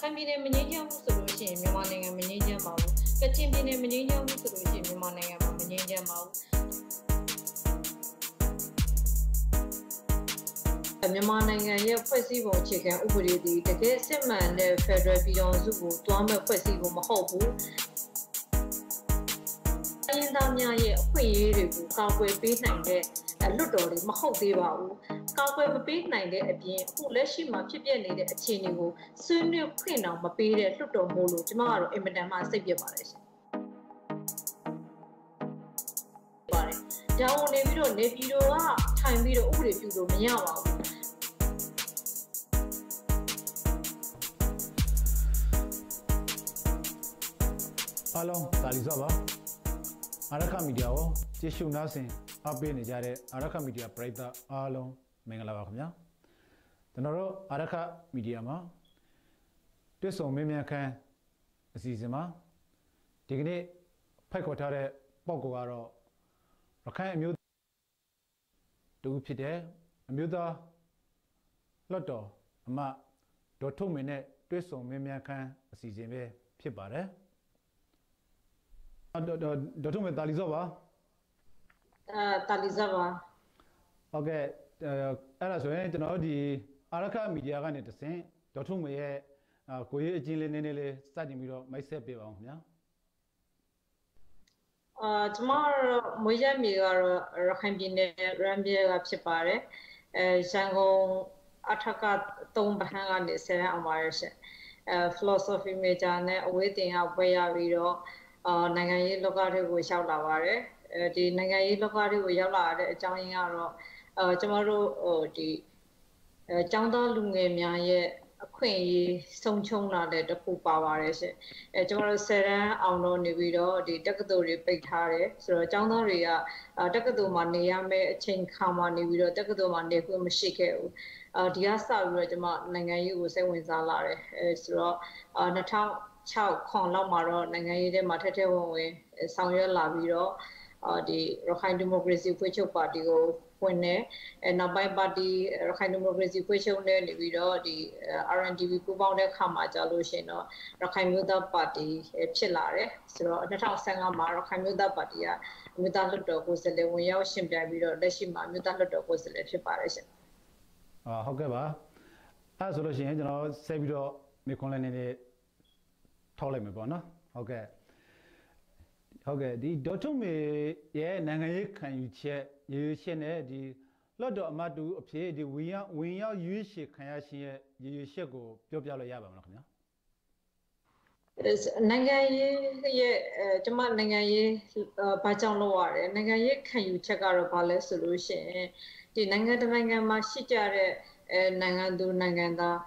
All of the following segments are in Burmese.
ခံပြည်နယ်မငြိမ်းချမ်းဘူးဆိုလို့ရှိရင်မြန်မာနိုင်ငံမငြိမ်းချမ်းပါဘူးကချင်ပြည်နယ်မငြိမ်းချမ်းဘူးဆိုလို့ရှိရင်မြန်မာနိုင်ငံမှာမငြိမ်းချမ်းပါဘူးမြန်မာနိုင်ငံရဲ့ဖွဲ့စည်းပုံအခြေခံဥပဒေသည်တကယ်စစ်မှန်တဲ့ Federal ပြည်ထောင်စုကိုတွားမဲ့ဖွဲ့စည်းပုံမဟုတ်ဘူး။အရင်သားများရဲ့အခွင့်အရေးတွေကိုကာကွယ်ပေးနိုင်တဲ့လွတ်တော်တွေမဟုတ်သေးပါဘူး။ ကာကွယ်မပေးနိုင်တဲ့အပြင်အခုလက်ရှိမှာဖြစ်ပျက်နေတဲ့အခြေအနေကိုဆွေးနွေးခွင့်အောင်မပေးတဲ့လွတ်တော်မို့လို့ကျမကတော့အင်မတန်မှစိတ်ပြပါတယ်ရှင်။ပါတယ်။ဒါဝင်နေပြီးတော့နေပြည်တော်ကထိုင်ပြီးတော့ဥပဒေပြုလို့မရပါဘူး။အားလုံးတာလီစောပါအာရခမီဒီယာကိုကြည့်ရှုနားဆင်အားပေးနေကြတဲ့အာရခမီဒီယာပရိသတ်အားလုံး မင်္ဂလာပါခင်ဗျာကျွန်တော်တို့အာရခမီဒီယာမှာတွေ့ဆုံမင်းမြန်ခန်းအစီအစဉ်မှာဒီကနေ့ဖိုက်ခေါ်ထားတဲ့ပေါက်ကတော့ရခိုင်အမျိုးတူဖြစ်တဲ့အမျိုးသားလွတ်တော်အမဒေါ်ထုံမင်းနဲ့တွေ့ဆုံမင်းမြန်ခန်းအစီအစဉ်ပဲဖြစ်ပါတယ်ဒေါ်ဒေါ်ထုံမဲ့တာလီစောပါအာတာလီစောပါဟုတ်ကဲ့ အဲ့ဒါဆိုရင်ကျွန်တော်ဒီအာရခမီဒီယာကနေတဆင့်ဒေါ်ထုံမဲ့ရဲ့ကိုရေးအချင်းလေးနည်းနည်းလေးစတင်ပြီးတော့မိုက်ဆက်ပေးပါအောင်ခင်ဗျာအာကျွန်မမွေးရမြေကတော့ရခိုင်ပြည်နယ်ရမ်ဘီယာကဖြစ်ပါတယ်အဲရန်ကုန်အထက်က3ဗဟန်းကနေဆယ်ရန်အောင်ပါရရှင်အဲ philosophy major နဲ့အဝေးတင်ကဘွဲရပြီးတော့အာနိုင်ငံရေးလောကတွေကိုရောက်လာပါတယ်အဲဒီနိုင်ငံရေးလောကတွေကိုရောက်လာတဲ့အကြောင်းရင်းကတော့ အဲကျမတို့ဟိုဒီအဲចောင်းသားလူငယ်များရဲ့အခွင့်အရေးဆုံးချုံလာတဲ့တခုပါပါတယ်ရှင်အဲကျမတို့ဆယ်တန်းအောင်တော့နေပြီးတော့ဒီတက္ကသိုလ်တွေပိတ်ထားတယ်ဆိုတော့ចောင်းသားတွေကတက္ကသိုလ်မှာနေရမယ့်အချိန်ခါမှာနေပြီးတော့တက္ကသိုလ်မှာနေခွင့်မရှိခဲ့ဘူးအာဒီကစပြီးတော့ကျမနိုင်ငံရေးကိုစိတ်ဝင်စားလာတယ်အဲဆိုတော့အာ2000 6ခွန်လောက်မှာတော့နိုင်ငံရေးထဲမှာထက်ထက်ဝင်ဝင်ဆောင်ရွက်လာပြီးတော့အာဒီရခိုင်ဒီမိုကရေစီဖွဲ့ချုပ်ပါတီကို ဝင်နေအဲနောက်ပိုင်းပါတီရခိုင်ဒီမိုကရေစီဖွဲ့ချုပ်နဲ့နေပြီးတော့ဒီ RNDB ပူးပေါင်းတဲ့ခါမှာကြာလို့ရှိရင်တော့ရခိုင်မျိုးသားပါတီဖြစ်လာတယ်ဆိုတော့2015မှာရခိုင်မျိုးသားပါတီကမြို့သားလွှတ်တော်ကိုယ်စားလှယ်ဝင်ရောက်ရှင်ပြိုင်ပြီးတော့လက်ရှိမှာမြို့သားလွှတ်တော်ကိုယ်စားလှယ်ဖြစ်ပါတယ်ရှင်အာဟုတ်ကဲ့ပါအဲဆိုလို့ရှိရင်ကျွန်တော်ဆက်ပြီးတော့မိခွန်လည်းနေနေထောက်လိုက်မယ်ပေါ့နော်ဟုတ်ကဲ့ ဟုတ်ကဲ့ဒီဒေါ်ထုမေရဲ့နိုင်ငံရေးခံယူချက်ရည်ရွယ်ချက်နဲ့ဒီလွတ်တော်အမတ်တူအဖြစ်ဒီဝင်ရောက်ဝင်ရောက်ရွေးချယ်ခံရရှင်ရဲ့ရည်ရွယ်ချက်ကိုပြောပြလို့ရပါမလားခင်ဗျာနိုင်ငံရေးရဲ့ကျမနိုင်ငံရေးဘာကြောင့်လုပ်ရတယ်နိုင်ငံရေးခံယူချက်ကတော့ဘာလဲဆိုလို့ရှိရင်ဒီနိုင်ငံတနိုင်ငံမှာရှိကြတဲ့နိုင်ငံသူနိုင်ငံသား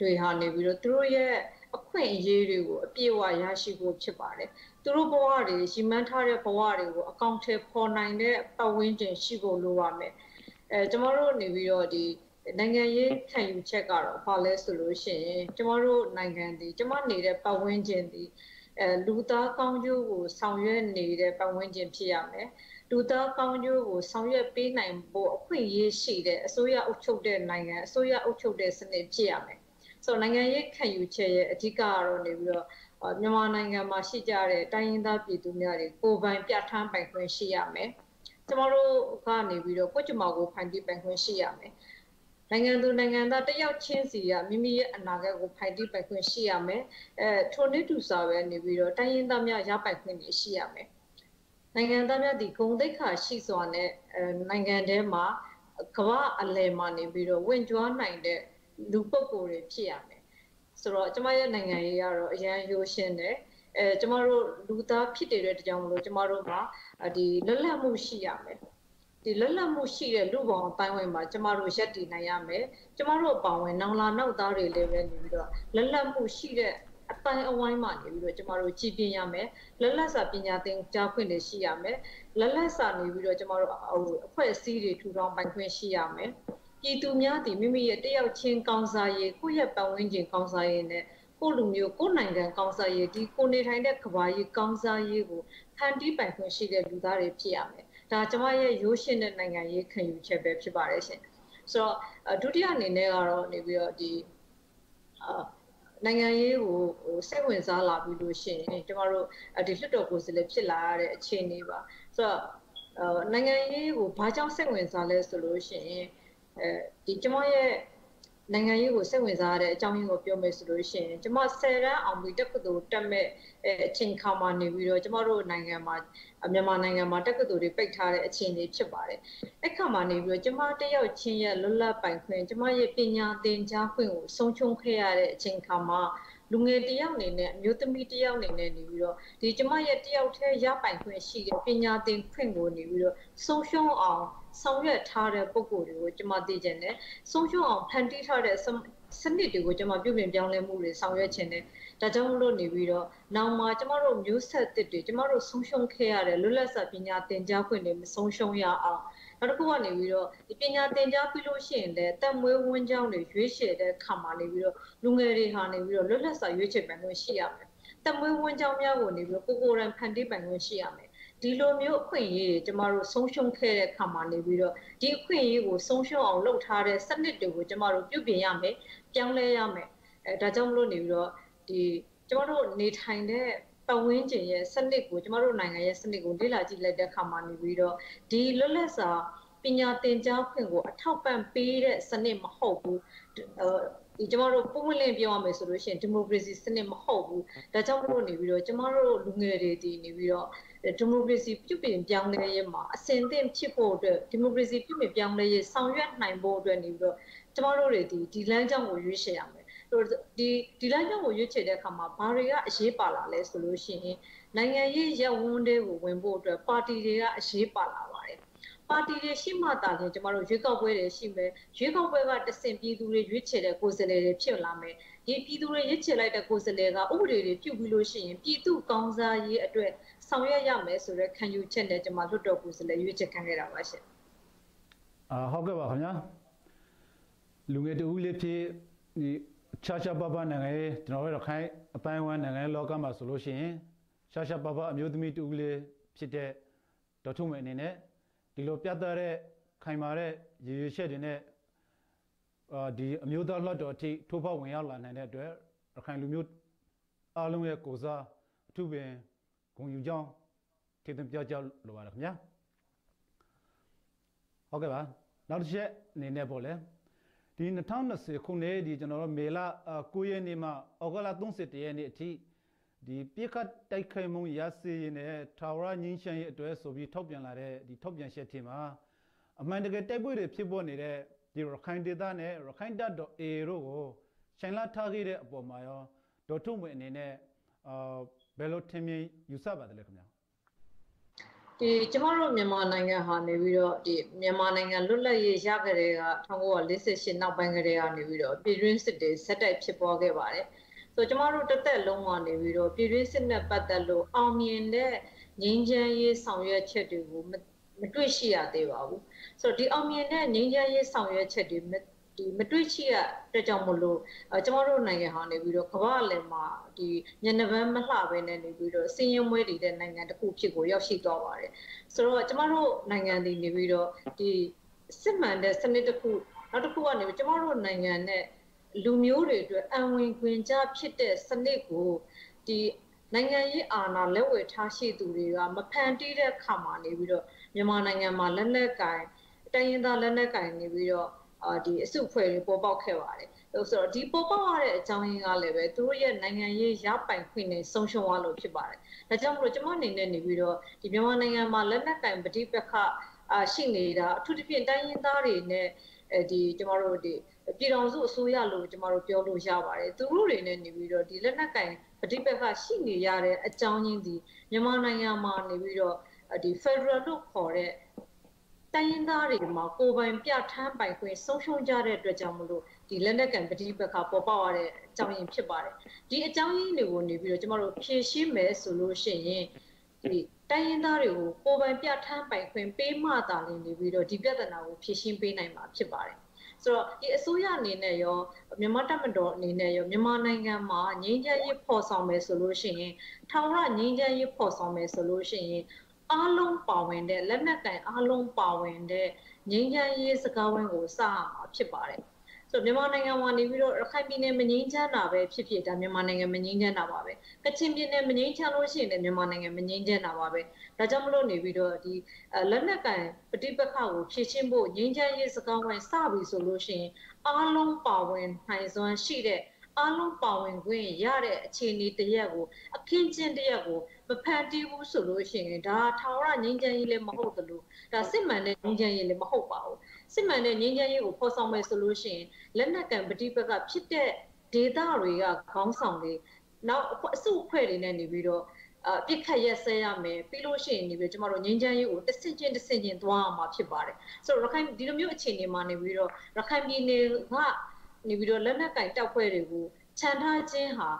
တွေဟာနေပြီးတော့သူတို့ရဲ့အခွင့်အရေးတွေကိုအပြည့်အဝရရှိဖို့ဖြစ်ပါတယ်။ သူတို့ဘဝတွေရှီမန်းထားတဲ့ဘဝတွေကိုအကောင့်ထဲပေါ်နိုင်တဲ့ပတ်ဝန်းကျင်ရှိဖို့လိုပါမယ်။အဲကျမတို့နေပြီးတော့ဒီနိုင်ငံရေးခံယူချက်ကတော့ဘာလဲဆိုလို့ရှိရင်ကျမတို့နိုင်ငံဒီကျမနေတဲ့ပတ်ဝန်းကျင်ဒီအဲလူသားကောင်းကျိုးကိုဆောင်ရွက်နေတဲ့ပတ်ဝန်းကျင်ဖြစ်ရမယ်။လူသားကောင်းကျိုးကိုဆောင်ရွက်ပေးနိုင်ဖို့အခွင့်အရေးရှိတဲ့အစိုးရအုပ်ချုပ်တဲ့နိုင်ငံအစိုးရအုပ်ချုပ်တဲ့စနစ်ဖြစ်ရမယ်ဆိုတော့နိုင်ငံရေးခံယူချက်ရဲ့အဓိကကတော့နေပြီးတော့ မြန်မာနိုင်ငံမှာရှိကြတဲ့တိုင်းရင်းသားပြည်သူများတွေကိုယ်ပိုင်ပြဋ္ဌာန်းပိုင်ခွင့်ရှိရမယ်ကျမတို့ကနေပြီးတော့ကိုကျမကိုဖန်တီးပိုင်ခွင့်ရှိရမယ်နိုင်ငံသူနိုင်ငံသားတယောက်ချင်းစီကမိမိရဲ့အနာဂတ်ကိုဖိုင်တီးပိုင်ခွင့်ရှိရမယ်အဲထိုနည်းတူစွာပဲနေပြီးတော့တိုင်းရင်းသားများရပိုင်ခွင့်တွေရှိရမယ်နိုင်ငံသားများဒီဂုံတိတ်ခါရှိစွာနဲ့အဲနိုင်ငံထဲမှာကမ္ဘာအလယ်မှာနေပြီးတော့ဝင်ကြွားနိုင်တဲ့လူပုဂ္ဂိုလ်တွေဖြစ်ရမယ် ဆိုတော့ကျမရဲ့နိုင်ငံရေးကတော့အရန်ရိုးရှင်းတယ်အဲကျမတို့လူသားဖြစ်တဲ့တကြောင်မလို့ကျမတို့မှာဒီလွတ်လပ်မှုရှိရမယ်ဒီလွတ်လပ်မှုရှိတဲ့လူပေါင်းအတိုင်းဝိုင်းမှာကျမတို့ရက်တည်နိုင်ရမယ်ကျမတို့ပါဝင်နောင်လာနောက်သားတွေလည်းပဲနေပြီးတော့လွတ်လပ်မှုရှိတဲ့အတိုင်းအဝိုင်းမှာနေပြီးတော့ကျမတို့ကြည်ပြင်းရမယ်လက်လက်စာပညာသင်ကြားခွင့်တွေရှိရမယ်လက်လက်စာနေပြီးတော့ကျမတို့ဟိုအဖွဲ့အစည်းတွေထူထောင်ပိုင်ခွင့်ရှိရမယ် ပြည်သူများသည်မိမိရဲ့တယောက်ချင်းကောင်းစားရေးကိုယ့်ရဲ့ပတ်ဝန်းကျင်ကောင်းစားရေးနဲ့ကိုလူမျိုးကိုနိုင်ငံကောင်းစားရေးဒီကိုနေထိုင်တဲ့ကဘာရေးကောင်းစားရေးကိုဖန်တီးပိုင်ခွင့်ရှိတဲ့လူသားတွေဖြစ်ရမယ်။ဒါကျွန်မရဲ့ရိုးရှင်းတဲ့နိုင်ငံရေးခံယူချက်ပဲဖြစ်ပါတယ်ရှင်။ဆိုတော့ဒုတိယအနေနဲ့ကတော့နေပြီးတော့ဒီအာနိုင်ငံရေးကိုဟိုစိတ်ဝင်စားလာပြီးလို့ရှိရင်ကျမတို့ဒီလွှတ်တော်ကိုယ်စားလှယ်ဖြစ်လာရတဲ့အခြေအနေပါဆိုတော့နိုင်ငံရေးကိုဘာကြောင့်စိတ်ဝင်စားလဲဆိုလို့ရှိရင် အဲဒီကျမရဲ့နိုင်ငံရေးကိုစိတ်ဝင်စားရတဲ့အကြောင်းရင်းကိုပြောမယ်ဆိုလို့ရှိရင်ကျမ10ရန်အောင်ပြီးတက္ကသိုလ်တက်မဲ့အချိန်ခါမှနေပြီးတော့ကျမတို့နိုင်ငံမှာမြန်မာနိုင်ငံမှာတက္ကသိုလ်တွေပိတ်ထားတဲ့အခြေအနေဖြစ်ပါတယ်။အဲ့ခါမှနေပြီးတော့ကျမတယောက်ချင်းရဲ့လွတ်လပ်ပိုင်ခွင့်ကျမရဲ့ပညာသင်ကြားခွင့်ကိုဆုံးရှုံးခဲ့ရတဲ့အချိန်ခါမှာလူငယ်တယောက်အနေနဲ့အမျိုးသမီးတယောက်အနေနဲ့နေပြီးတော့ဒီကျမရဲ့တယောက်တည်းရပိုင်ခွင့်ရှိတဲ့ပညာသင်ခွင့်ကိုနေပြီးတော့ဆုံးရှုံးအောင် ဆောင်ရွက်ထားတဲ့ပုံကိုယ်တွေကိုကျမသိကျင်တယ်ဆုံးရှုံးအောင်ဖန်တီးထားတဲ့စနစ်တွေကိုကျမပြုပြင်ပြောင်းလဲမှုတွေဆောင်ရွက်ခြင်းတယ်ဒါကြောင့်မလို့နေပြီးတော့နောက်မှာကျမတို့မျိုးဆက်သစ်တွေကျမတို့ဆုံးရှုံးခဲ့ရတဲ့လွတ်လပ်စွာပညာသင်ကြားခွင့်တွေမဆုံးရှုံးရအောင်နောက်တစ်ခုကနေပြီးတော့ဒီပညာသင်ကြားပြီးလို့ရှိရင်လည်းတက်မွေးဝန်းကြောင်းတွေရွေးချယ်တဲ့ခါမှာနေပြီးတော့လူငယ်တွေဟာနေပြီးတော့လွတ်လပ်စွာရွေးချယ်ပိုင်ခွင့်ရှိရမယ်တက်မွေးဝန်းကြောင်းများကိုနေပြီးတော့ကိုကိုရန်ဖန်တီးပိုင်ခွင့်ရှိရမယ် ဒီလိုမျိုးအခွင့်အရေးတွေကျမတို့ဆုံးရှုံးခဲ့တဲ့ခါမှာနေပြီးတော့ဒီအခွင့်အရေးကိုဆုံးရှုံးအောင်လုပ်ထားတဲ့စနစ်တွေကိုကျမတို့ပြုပြင်ရမယ်ပြောင်းလဲရမယ်အဲဒါကြောင့်မလို့နေပြီးတော့ဒီကျမတို့နေထိုင်တဲ့ပတ်ဝန်းကျင်ရဲ့စနစ်ကိုကျမတို့နိုင်ငံရဲ့စနစ်ကိုလေ့လာကြည့်လိုက်တဲ့အခါမှာနေပြီးတော့ဒီလွတ်လပ်စွာပညာသင်ကြားခွင့်ကိုအထောက်ပံ့ပေးတဲ့စနစ်မဟုတ်ဘူး ဒီကျမတို့ပုံမှန်လင်းပြောရမယ်ဆိုလို့ရှိရင်ဒီမိုကရေစီစနစ်မဟုတ်ဘူးဒါကြောင့်မလို့နေပြီးတော့ကျမတို့လူငယ်တွေဒီနေပြီးတော့ဒီမိုကရေစီပြုပြင်ပြောင်းလဲရေးမှာအစဉ်သင့်ဖြစ်ဖို့အတွက်ဒီမိုကရေစီပြုပြင်ပြောင်းလဲရေးဆောင်ရွက်နိုင်ဖို့အတွက်နေပြီးတော့ကျမတို့တွေဒီဒီလမ်းကြောင်းကိုရွေးချယ်ရမယ်ဒီဒီလမ်းကြောင်းကိုရွေးချယ်တဲ့အခါမှာဘာတွေကအရေးပါလာလဲဆိုလို့ရှိရင်နိုင်ငံရေးရပ်ဝန်းတွေကိုဝင်ဖို့အတွက်ပါတီတွေကအရေးပါလာပါတယ် ပါတီတွေရှိမှသာလျှင်ကျမတို့ရွေးကောက်ပွဲတွေရှိမယ်ရွေးကောက်ပွဲကတဆင့်ပြည်သူတွေရွေးချယ်တဲ့ကိုယ်စားလှယ်တွေဖြစ်လာမယ်ဒီပြည်သူတွေရွေးချယ်လိုက်တဲ့ကိုယ်စားလှယ်ကဥပဒေတွေပြုပြီးလို့ရှိရင်ပြည်သူကောင်းစားရေးအတွက်ဆောင်ရွက်ရမယ်ဆိုတဲ့ခံယူချက်နဲ့ကျမလွတ်တော်ကိုယ်စားလှယ်ရွေးချယ်ခံခဲ့တာပါရှင်အာဟုတ်ကဲ့ပါခင်ဗျာလူငယ်တဦးလေးဖြစ်ဒီရှားရှားပပနိုင်ငံရေးကျွန်တော်တို့ခိုင်းအပိုင်းဝမ်းနိုင်ငံလောကမှာဆိုလို့ရှိရင်ရှားရှားပပအမျိုးသမီးတူဦးလေးဖြစ်တဲ့ဒေါ်ထုမဲ့အနေနဲ့ ဒီလိုပြတ်သားတဲ့ခိုင်မာတဲ့ရည်ရွယ်ချက်တွေနဲ့အာဒီအမျိုးသားလွှတ်တော်အထိထိုးဖောက်ဝင်ရောက်လာနိုင်တဲ့အတွက်ရခိုင်လူမျိုးအားလုံးရဲ့ကိုစားအထူးပင်ဂုဏ်ယူကြောင်းထိသွင်းပြောကြားလိုပါတယ်ခင်ဗျာဟုတ်ကဲ့ပါနောက်တစ်ချက်အနေနဲ့ပေါ့လေဒီ2020ခုနှစ်ဒီကျွန်တော်တို့မေလ9ရက်နေ့မှဩဂုတ်လ31ရက်နေ့အထိ ဒီပြစ်ခတ်တိုက်ခိုက်မှုရစီရင်တဲ့ထာဝရငင်းရှမ်းရဲ့အတွက်ဆိုပြီးထုတ်ပြန်လာတဲ့ဒီထုတ်ပြန်ချက်ထင်မှာအမှန်တကယ်တိုက်ပွဲတွေဖြစ်ပေါ်နေတဲ့ဒီရခိုင်ဒေသနဲ့ရခိုင်တပ်တော် A တို့ကိုရှင်လာထားခဲ့တဲ့အပေါ်မှာရောဒေါ်ထုမွေအနေနဲ့အာဘယ်လိုထင်မြင်ယူဆပါတယ်လဲခင်ဗျာဒီကျမတို့မြန်မာနိုင်ငံဟာနေပြီးတော့ဒီမြန်မာနိုင်ငံလွတ်လပ်ရေးရခဲ့တဲ့က1948နောက်ပိုင်းကတည်းကနေပြီးတော့ပြည်တွင်းစစ်တွေဆက်တိုက်ဖြစ်ပေါ်ခဲ့ပါတယ်။ ဆိုကျမတို့တစ်သက်လုံးကနေပြီးတော့ပြည်တွင်းစစ်နဲ့ပတ်သက်လို့အောင်မြင်တဲ့ငြိမ်းချမ်းရေးဆောင်ရွက်ချက်တွေကိုမတွေ့ရှိရသေးပါဘူး။ဆိုတော့ဒီအောင်မြင်တဲ့ငြိမ်းချမ်းရေးဆောင်ရွက်ချက်တွေဒီမတွေ့ရှိရတဲ့ကြောင့်မလို့အဲကျမတို့နိုင်ငံဟာနေပြီးတော့ကမ္ဘာလယ်မှာဒီညနေပန်းမလှပဲနဲ့နေပြီးတော့စင်ရင်မွေးတည်တဲ့နိုင်ငံတစ်ခုဖြစ်ကိုရောက်ရှိသွားပါတယ်ဆိုတော့ကျမတို့နိုင်ငံဒီနေပြီးတော့ဒီစစ်မှန်တဲ့စနစ်တစ်ခုနောက်တစ်ခုကနေကျမတို့နိုင်ငံနဲ့ လူမျိုးတွေအတွက်အံဝင်ခွင်ကြဖြစ်တဲ့စနစ်ကိုဒီနိုင်ငံရေးအာဏာလက်ဝယ်ထားရှိသူတွေကမဖန်တီးတဲ့ခါမှာနေပြီးတော့မြန်မာနိုင်ငံမှာလက်လက်ကင်တိုင်းရင်းသားလက်နက်ကင်နေပြီးတော့အာဒီအစုအဖွဲ့တွေပေါ်ပေါက်ခဲ့ပါတယ်ဆိုတော့ဒီပေါ်ပေါက်ရတဲ့အကြောင်းရင်းကလည်းပဲသူတို့ရဲ့နိုင်ငံရေးရပိုင်ခွင့်နဲ့ဆုံးရှုံးသွားလို့ဖြစ်ပါတယ်ဒါကြောင့်မလို့ကျွန်မအနေနဲ့နေပြီးတော့ဒီမြန်မာနိုင်ငံမှာလက်နက်ကင်ပဋိပက္ခအာရှိနေတာအထူးသဖြင့်တိုင်းရင်းသားတွေနဲ့အဲဒီကျမတို့ဒီ ပြည်တော်စုအစိုးရလို့ကျမတို့ပြောလို့ရပါတယ်သူတို့တွေနဲ့နေပြီးတော့ဒီလက်နက်ကင်ပဋိပက္ခရှိနေရတဲ့အကြောင်းရင်းဒီမြန်မာနိုင်ငံမှာနေပြီးတော့ဒီ Federal လို့ခေါ်တဲ့တိုင်းရင်းသားတွေမှာကိုယ်ပိုင်ပြဋ္ဌာန်းပိုင်ခွင့်ဆုံးရှုံးကြတဲ့အတွက်ကြောင့်မလို့ဒီလက်နက်ကံပဋိပက္ခပေါ်ပေါက်ရတဲ့အကြောင်းရင်းဖြစ်ပါတယ်ဒီအကြောင်းရင်းတွေကိုနေပြီးတော့ကျမတို့ဖြည့်ရှင်းမယ်ဆိုလို့ရှိရင်ဒီတိုင်းရင်းသားတွေကိုကိုယ်ပိုင်ပြဋ္ဌာန်းပိုင်ခွင့်ပေးမှသာလျှင်နေပြီးတော့ဒီပြဿနာကိုဖြည့်ရှင်းပေးနိုင်မှာဖြစ်ပါတယ် ဆိုတော့ဒီအစိုးရအနေနဲ့ရောမြန်မာတပ်မတော်အနေနဲ့ရောမြန်မာနိုင်ငံမှာငြိမ်းချမ်းရေးဖော်ဆောင်မယ်ဆိုလို့ရှိရင်ထောင်ရငြိမ်းချမ်းရေးဖော်ဆောင်မယ်ဆိုလို့ရှိရင်အားလုံးပါဝင်တဲ့လက်နက်ကင်အားလုံးပါဝင်တဲ့ငြိမ်းချမ်းရေးစကားဝိုင်းကိုစရမှာဖြစ်ပါတယ် ဆိုတော့မြန်မာနိုင်ငံမှာနေပြီးတော့ရခိုင်ပြည်နယ်မငြိမ်းချမ်းတာပဲဖြစ်ဖြစ်ဒါမြန်မာနိုင်ငံမငြိမ်းချမ်းတာပါပဲကချင်ပြည်နယ်မငြိမ်းချမ်းလို့ရှိရင်လည်းမြန်မာနိုင်ငံမငြိမ်းချမ်းတာပါပဲဒါကြောင့်မလို့နေပြီးတော့ဒီလက်နက်ကန်ပဋိပက္ခကိုဖြေရှင်းဖို့ငြိမ်းချမ်းရေးစကားဝိုင်းစပြီဆိုလို့ရှိရင်အားလုံးပါဝင်နိုင်စွမ်းရှိတဲ့အားလုံးပါဝင်ခွင့်ရတဲ့အခြေအနေတရက်ကိုအခင်းကျင်းတရက်ကိုမဖန်တီးဘူးဆိုလို့ရှိရင်ဒါထာဝရငြိမ်းချမ်းရေးလည်းမဟုတ်သလိုဒါစစ်မှန်တဲ့ငြိမ်းချမ်းရေးလည်းမဟုတ်ပါဘူး စစ်မှန်တဲ့ငြိမ်းချမ်းရေးကိုဖော်ဆောင်မယ်ဆိုလို့ရှိရင်လက်နက်ကံပဋိပက္ခဖြစ်တဲ့ဒေသတွေကခေါင်းဆောင်တွေနောက်အစုအဖွဲ့တွေနဲ့နေပြီးတော့အပြစ်ခတ်ရက်စဲရမယ်ပြီးလို့ရှိရင်ဒီပြီးကျမတို့ငင်းချမ်းရေးကိုတစ်ဆင့်ချင်းတစ်ဆင့်ချင်းသွားအောင်မှာဖြစ်ပါတယ်ဆိုတော့ရခိုင်ဒီလိုမျိုးအခြေအနေမှာနေပြီးတော့ရခိုင်ပြည်နယ်ကနေပြီးတော့လက်နက်ကင်တောက်ဖွဲ့တွေကိုခြံထားခြင်းဟာ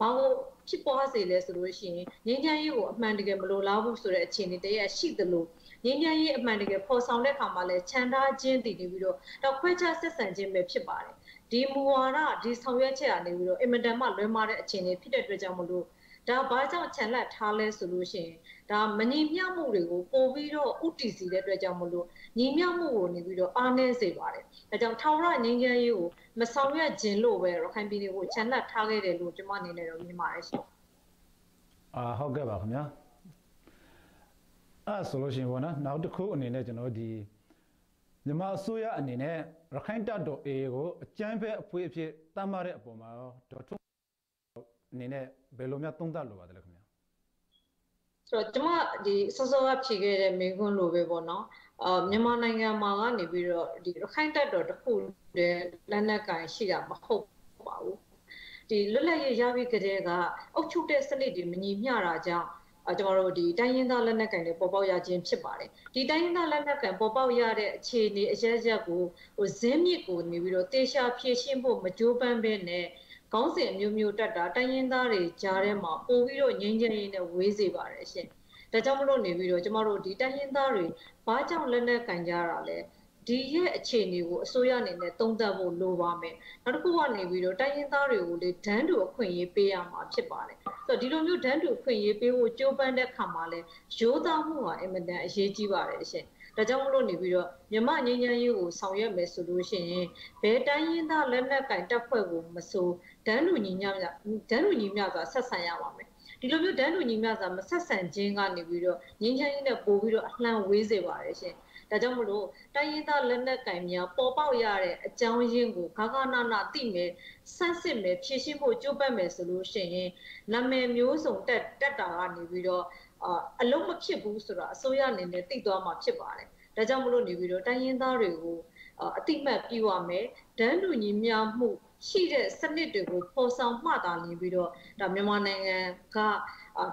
ဘာလို့ဖြစ်ပွားစေလဲဆိုလို့ရှိရင်ငင်းချမ်းရေးကိုအမှန်တကယ်မလိုလားဘူးဆိုတဲ့အခြေအနေတည်းရရှိသလို ငင်းချမ်းရေးအမှန်တကယ်ပေါ်ဆောင်တဲ့အခါမှာလဲခြံထားခြင်းတည်နေပြီးတော့တော့ခွဲခြားဆက်ဆံခြင်းပဲဖြစ်ပါတယ်ဒီမူဝါဒဒီဆောင်ရွက်ချက်အနေပြီးတော့အင်မတန်မှလွဲမှားတဲ့အခြေအနေဖြစ်တဲ့အတွက်ကြောင့်မလို့ဒါဘာကြောင့်ခြံလက်ထားလဲဆိုလို့ရှိရင်ဒါမညီမျှမှုတွေကိုပို့ပြီးတော့ဥတီစီတဲ့အတွက်ကြောင့်မလို့ညီမျှမှုကိုနေပြီးတော့အားနည်းစေပါတယ်။ဒါကြောင့်ထောင်ရငင်းချမ်းရေးကိုမဆောင်ရွက်ခြင်းလို့ပဲရခိုင်ပြည်နယ်ကိုခြံလက်ထားခဲ့တယ်လို့ကျွန်မအနေနဲ့တော့မြင်ပါတယ်ရှင်။အာဟုတ်ကဲ့ပါခင်ဗျာ။ အဲ့ဆိုလို့ရှိရင်ပေါ့နော်နောက်တစ်ခုအနေနဲ့ကျွန်တော်ဒီမြန်မာအစိုးရအနေနဲ့ရခိုင်တပ်တော် AA ကိုအကြမ်းဖက်အဖွဲ့အဖြစ်တတ်မှတ်တဲ့အပေါ်မှာတော့ဒေါ်ထုအနေနဲ့ဘယ်လိုများသုံးသပ်လိုပါတယ်ခင်ဗျာဆိုတော့ကျမဒီစောစောကဖြေခဲ့တဲ့မိခွန်းလိုပဲပေါ့နော်အာမြန်မာနိုင်ငံမှာကနေပြီးတော့ဒီရခိုင်တပ်တော်တစ်ခုတည်းလက်နက်ကင်ရှိတာမဟုတ်ပါဘူးဒီလွတ်လပ်ရေးရပြီးကြတဲ့ကအုပ်ချုပ်တဲ့စနစ်တွေမညီမျှတာကြောင့် အကျွန်တော်တို့ဒီတိုင်းရင်းသားလက်နက်ကင်တွေပေါ်ပေါက်ရခြင်းဖြစ်ပါတယ်ဒီတိုင်းရင်းသားလက်နက်ကင်ပေါ်ပေါက်ရတဲ့အခြေအနေအရရက်ကိုဟိုဇင်းမြစ်ကိုနေပြီးတော့တေချာဖြည့်ရှင်းဖို့မကြိုးပမ်းဘဲနဲ့ခေါင်းစဉ်အမျိုးမျိုးတက်တာတိုင်းရင်းသားတွေကြားထဲမှာပို့ပြီးတော့ငြိမ်းချမ်းရေးနဲ့ဝေးစေပါတယ်ရှင်ဒါကြောင့်မလို့နေပြီးတော့ကျမတို့ဒီတိုင်းရင်းသားတွေဘာကြောင့်လက်နက်ကင်ကြတာလဲ ဒီရဲ့အခြေအနေကိုအစိုးရအနေနဲ့သုံးသပ်ဖို့လိုပါမယ်နောက်တစ်ခုကနေပြီးတော့တိုင်းရင်းသားတွေကိုလေဒန်းတူအခွင့်အရေးပေးရမှာဖြစ်ပါတယ်ဆိုတော့ဒီလိုမျိုးဒန်းတူအခွင့်အရေးပေးဖို့ကြိုးပမ်းတဲ့ခါမှာလဲရိုးသားမှုဟာအင်မတန်အရေးကြီးပါတယ်ရှင်ဒါကြောင့်မလို့နေပြီးတော့မြမငင်းငင်းရေးကိုဆောင်ရွက်မယ်ဆိုလို့ရှိရင်ဘယ်တိုင်းရင်းသားလက်နက်ကင်တပ်ဖွဲ့ကိုမဆိုဒန်းလူညီမြဒန်းလူညီမြဆိုတာဆက်ဆံရပါမယ်ဒီလိုမျိုးဒန်းလူညီမြဆိုတာမဆက်ဆံခြင်းကနေပြီးတော့ငင်းငင်းရေးနဲ့ပို့ပြီးတော့အလှန်ဝေးစေပါတယ်ရှင် ဒါကြောင့်မလို့တိုင်းရင်းသားလက်နက်ကင်များပေါ်ပေါက်ရတဲ့အကြောင်းရင်းကိုခါခါနာနာသိမယ်ဆန်းစစ်မယ်ဖြည့်ရှင်းဖို့ကြိုးပမ်းမယ်ဆိုလို့ရှိရင်နာမည်မျိုးစုံတက်တက်တာကနေပြီးတော့အလုံးမဖြစ်ဘူးဆိုတော့အစိုးရအနေနဲ့သိသွားမှာဖြစ်ပါတယ်ဒါကြောင့်မလို့နေပြီးတော့တိုင်းရင်းသားတွေကိုအတိမတ်ပြုရမယ်ဒန်းတူညီမျှမှုရှိတဲ့စနစ်တွေကိုပေါ်ဆောင်မှသာလင်းပြီးတော့ဒါမြန်မာနိုင်ငံက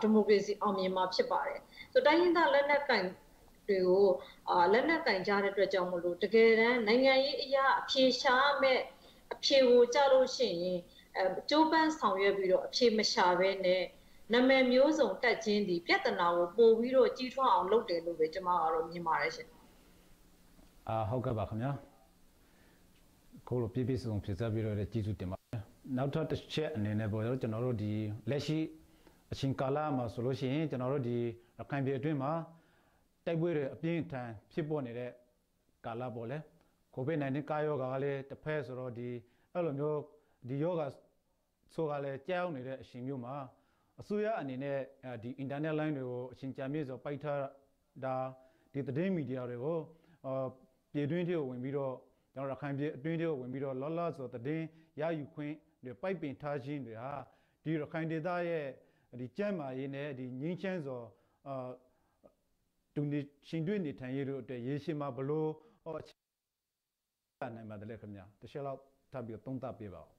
ဒီမိုကရေစီအောင်မြင်မှာဖြစ်ပါတယ်ဆိုတိုင်းရင်းသားလက်နက်ကင် တွေကိုအာလက်နက်ကင်ကြတဲ့အတွက်ကြောင့်မလို့တကယ်တမ်းနိုင်ငံရေးအရာအဖြေရှာမဲ့အဖြေကိုကြားလို့ရှိရင်အဲကြိုးပမ်းဆောင်ရွက်ပြီးတော့အဖြေမရှာဘဲနဲ့နာမည်မျိုးစုံတက်ခြင်းဒီပြဿနာကိုပို့ပြီးတော့ကြီးထွားအောင်လုပ်တယ်လို့ပဲကျွန်မကတော့မြင်ပါတယ်ရှင်အာဟုတ်ကဲ့ပါခင်ဗျာကိုလိုပြည့်ပြည့်စုံဖြစ်စားပြီးတော့ကျေးဇူးတင်ပါတယ်နောက်ထပ်တစ်ချက်အနေနဲ့ပေါ့ကျွန်တော်တို့ဒီလက်ရှိအချိန်ကာလမှာဆိုလို့ရှိရင်ကျွန်တော်တို့ဒီရခိုင်ပြည်အတွင်းမှာ တိုက်ပွဲတွေအပြင်းထန်ဖြစ်ပေါ်နေတဲ့ကာလပေါ့လေကိုဗစ် -19 ကာယောဂါကလည်းတစ်ဖက်ဆိုတော့ဒီအဲ့လိုမျိုးဒီယောဂါဆိုကလည်းကြောက်နေတဲ့အချိန်မျိုးမှာအစိုးရအနေနဲ့ဒီ internet line တွေကိုအချိန်ကြာမြင့်စွာပိုက်ထားတာဒီသတင်းမီဒီယာတွေကိုပြည်တွင်းတွေကိုဝင်ပြီးတော့ကျွန်တော်ရခိုင်ပြည်အတွင်းတွေကိုဝင်ပြီးတော့လောလောဆိုသတင်းရယူခွင့်တွေပိုက်ပင်ထားခြင်းတွေဟာဒီရခိုင်ဒေသရဲ့ဒီကျန်းမာရေးနဲ့ဒီငင်းချမ်းစွာအာ တူနေရှင်တွေ့နေထိုင်ရတို့အတွက်ရေရှည်မှာဘလို့ဟောနိုင်ပါတယ်လေခင်ဗျာတစ်ချက်လောက်ထပ်ပြီးသုံးသပ်ပေးပါဦး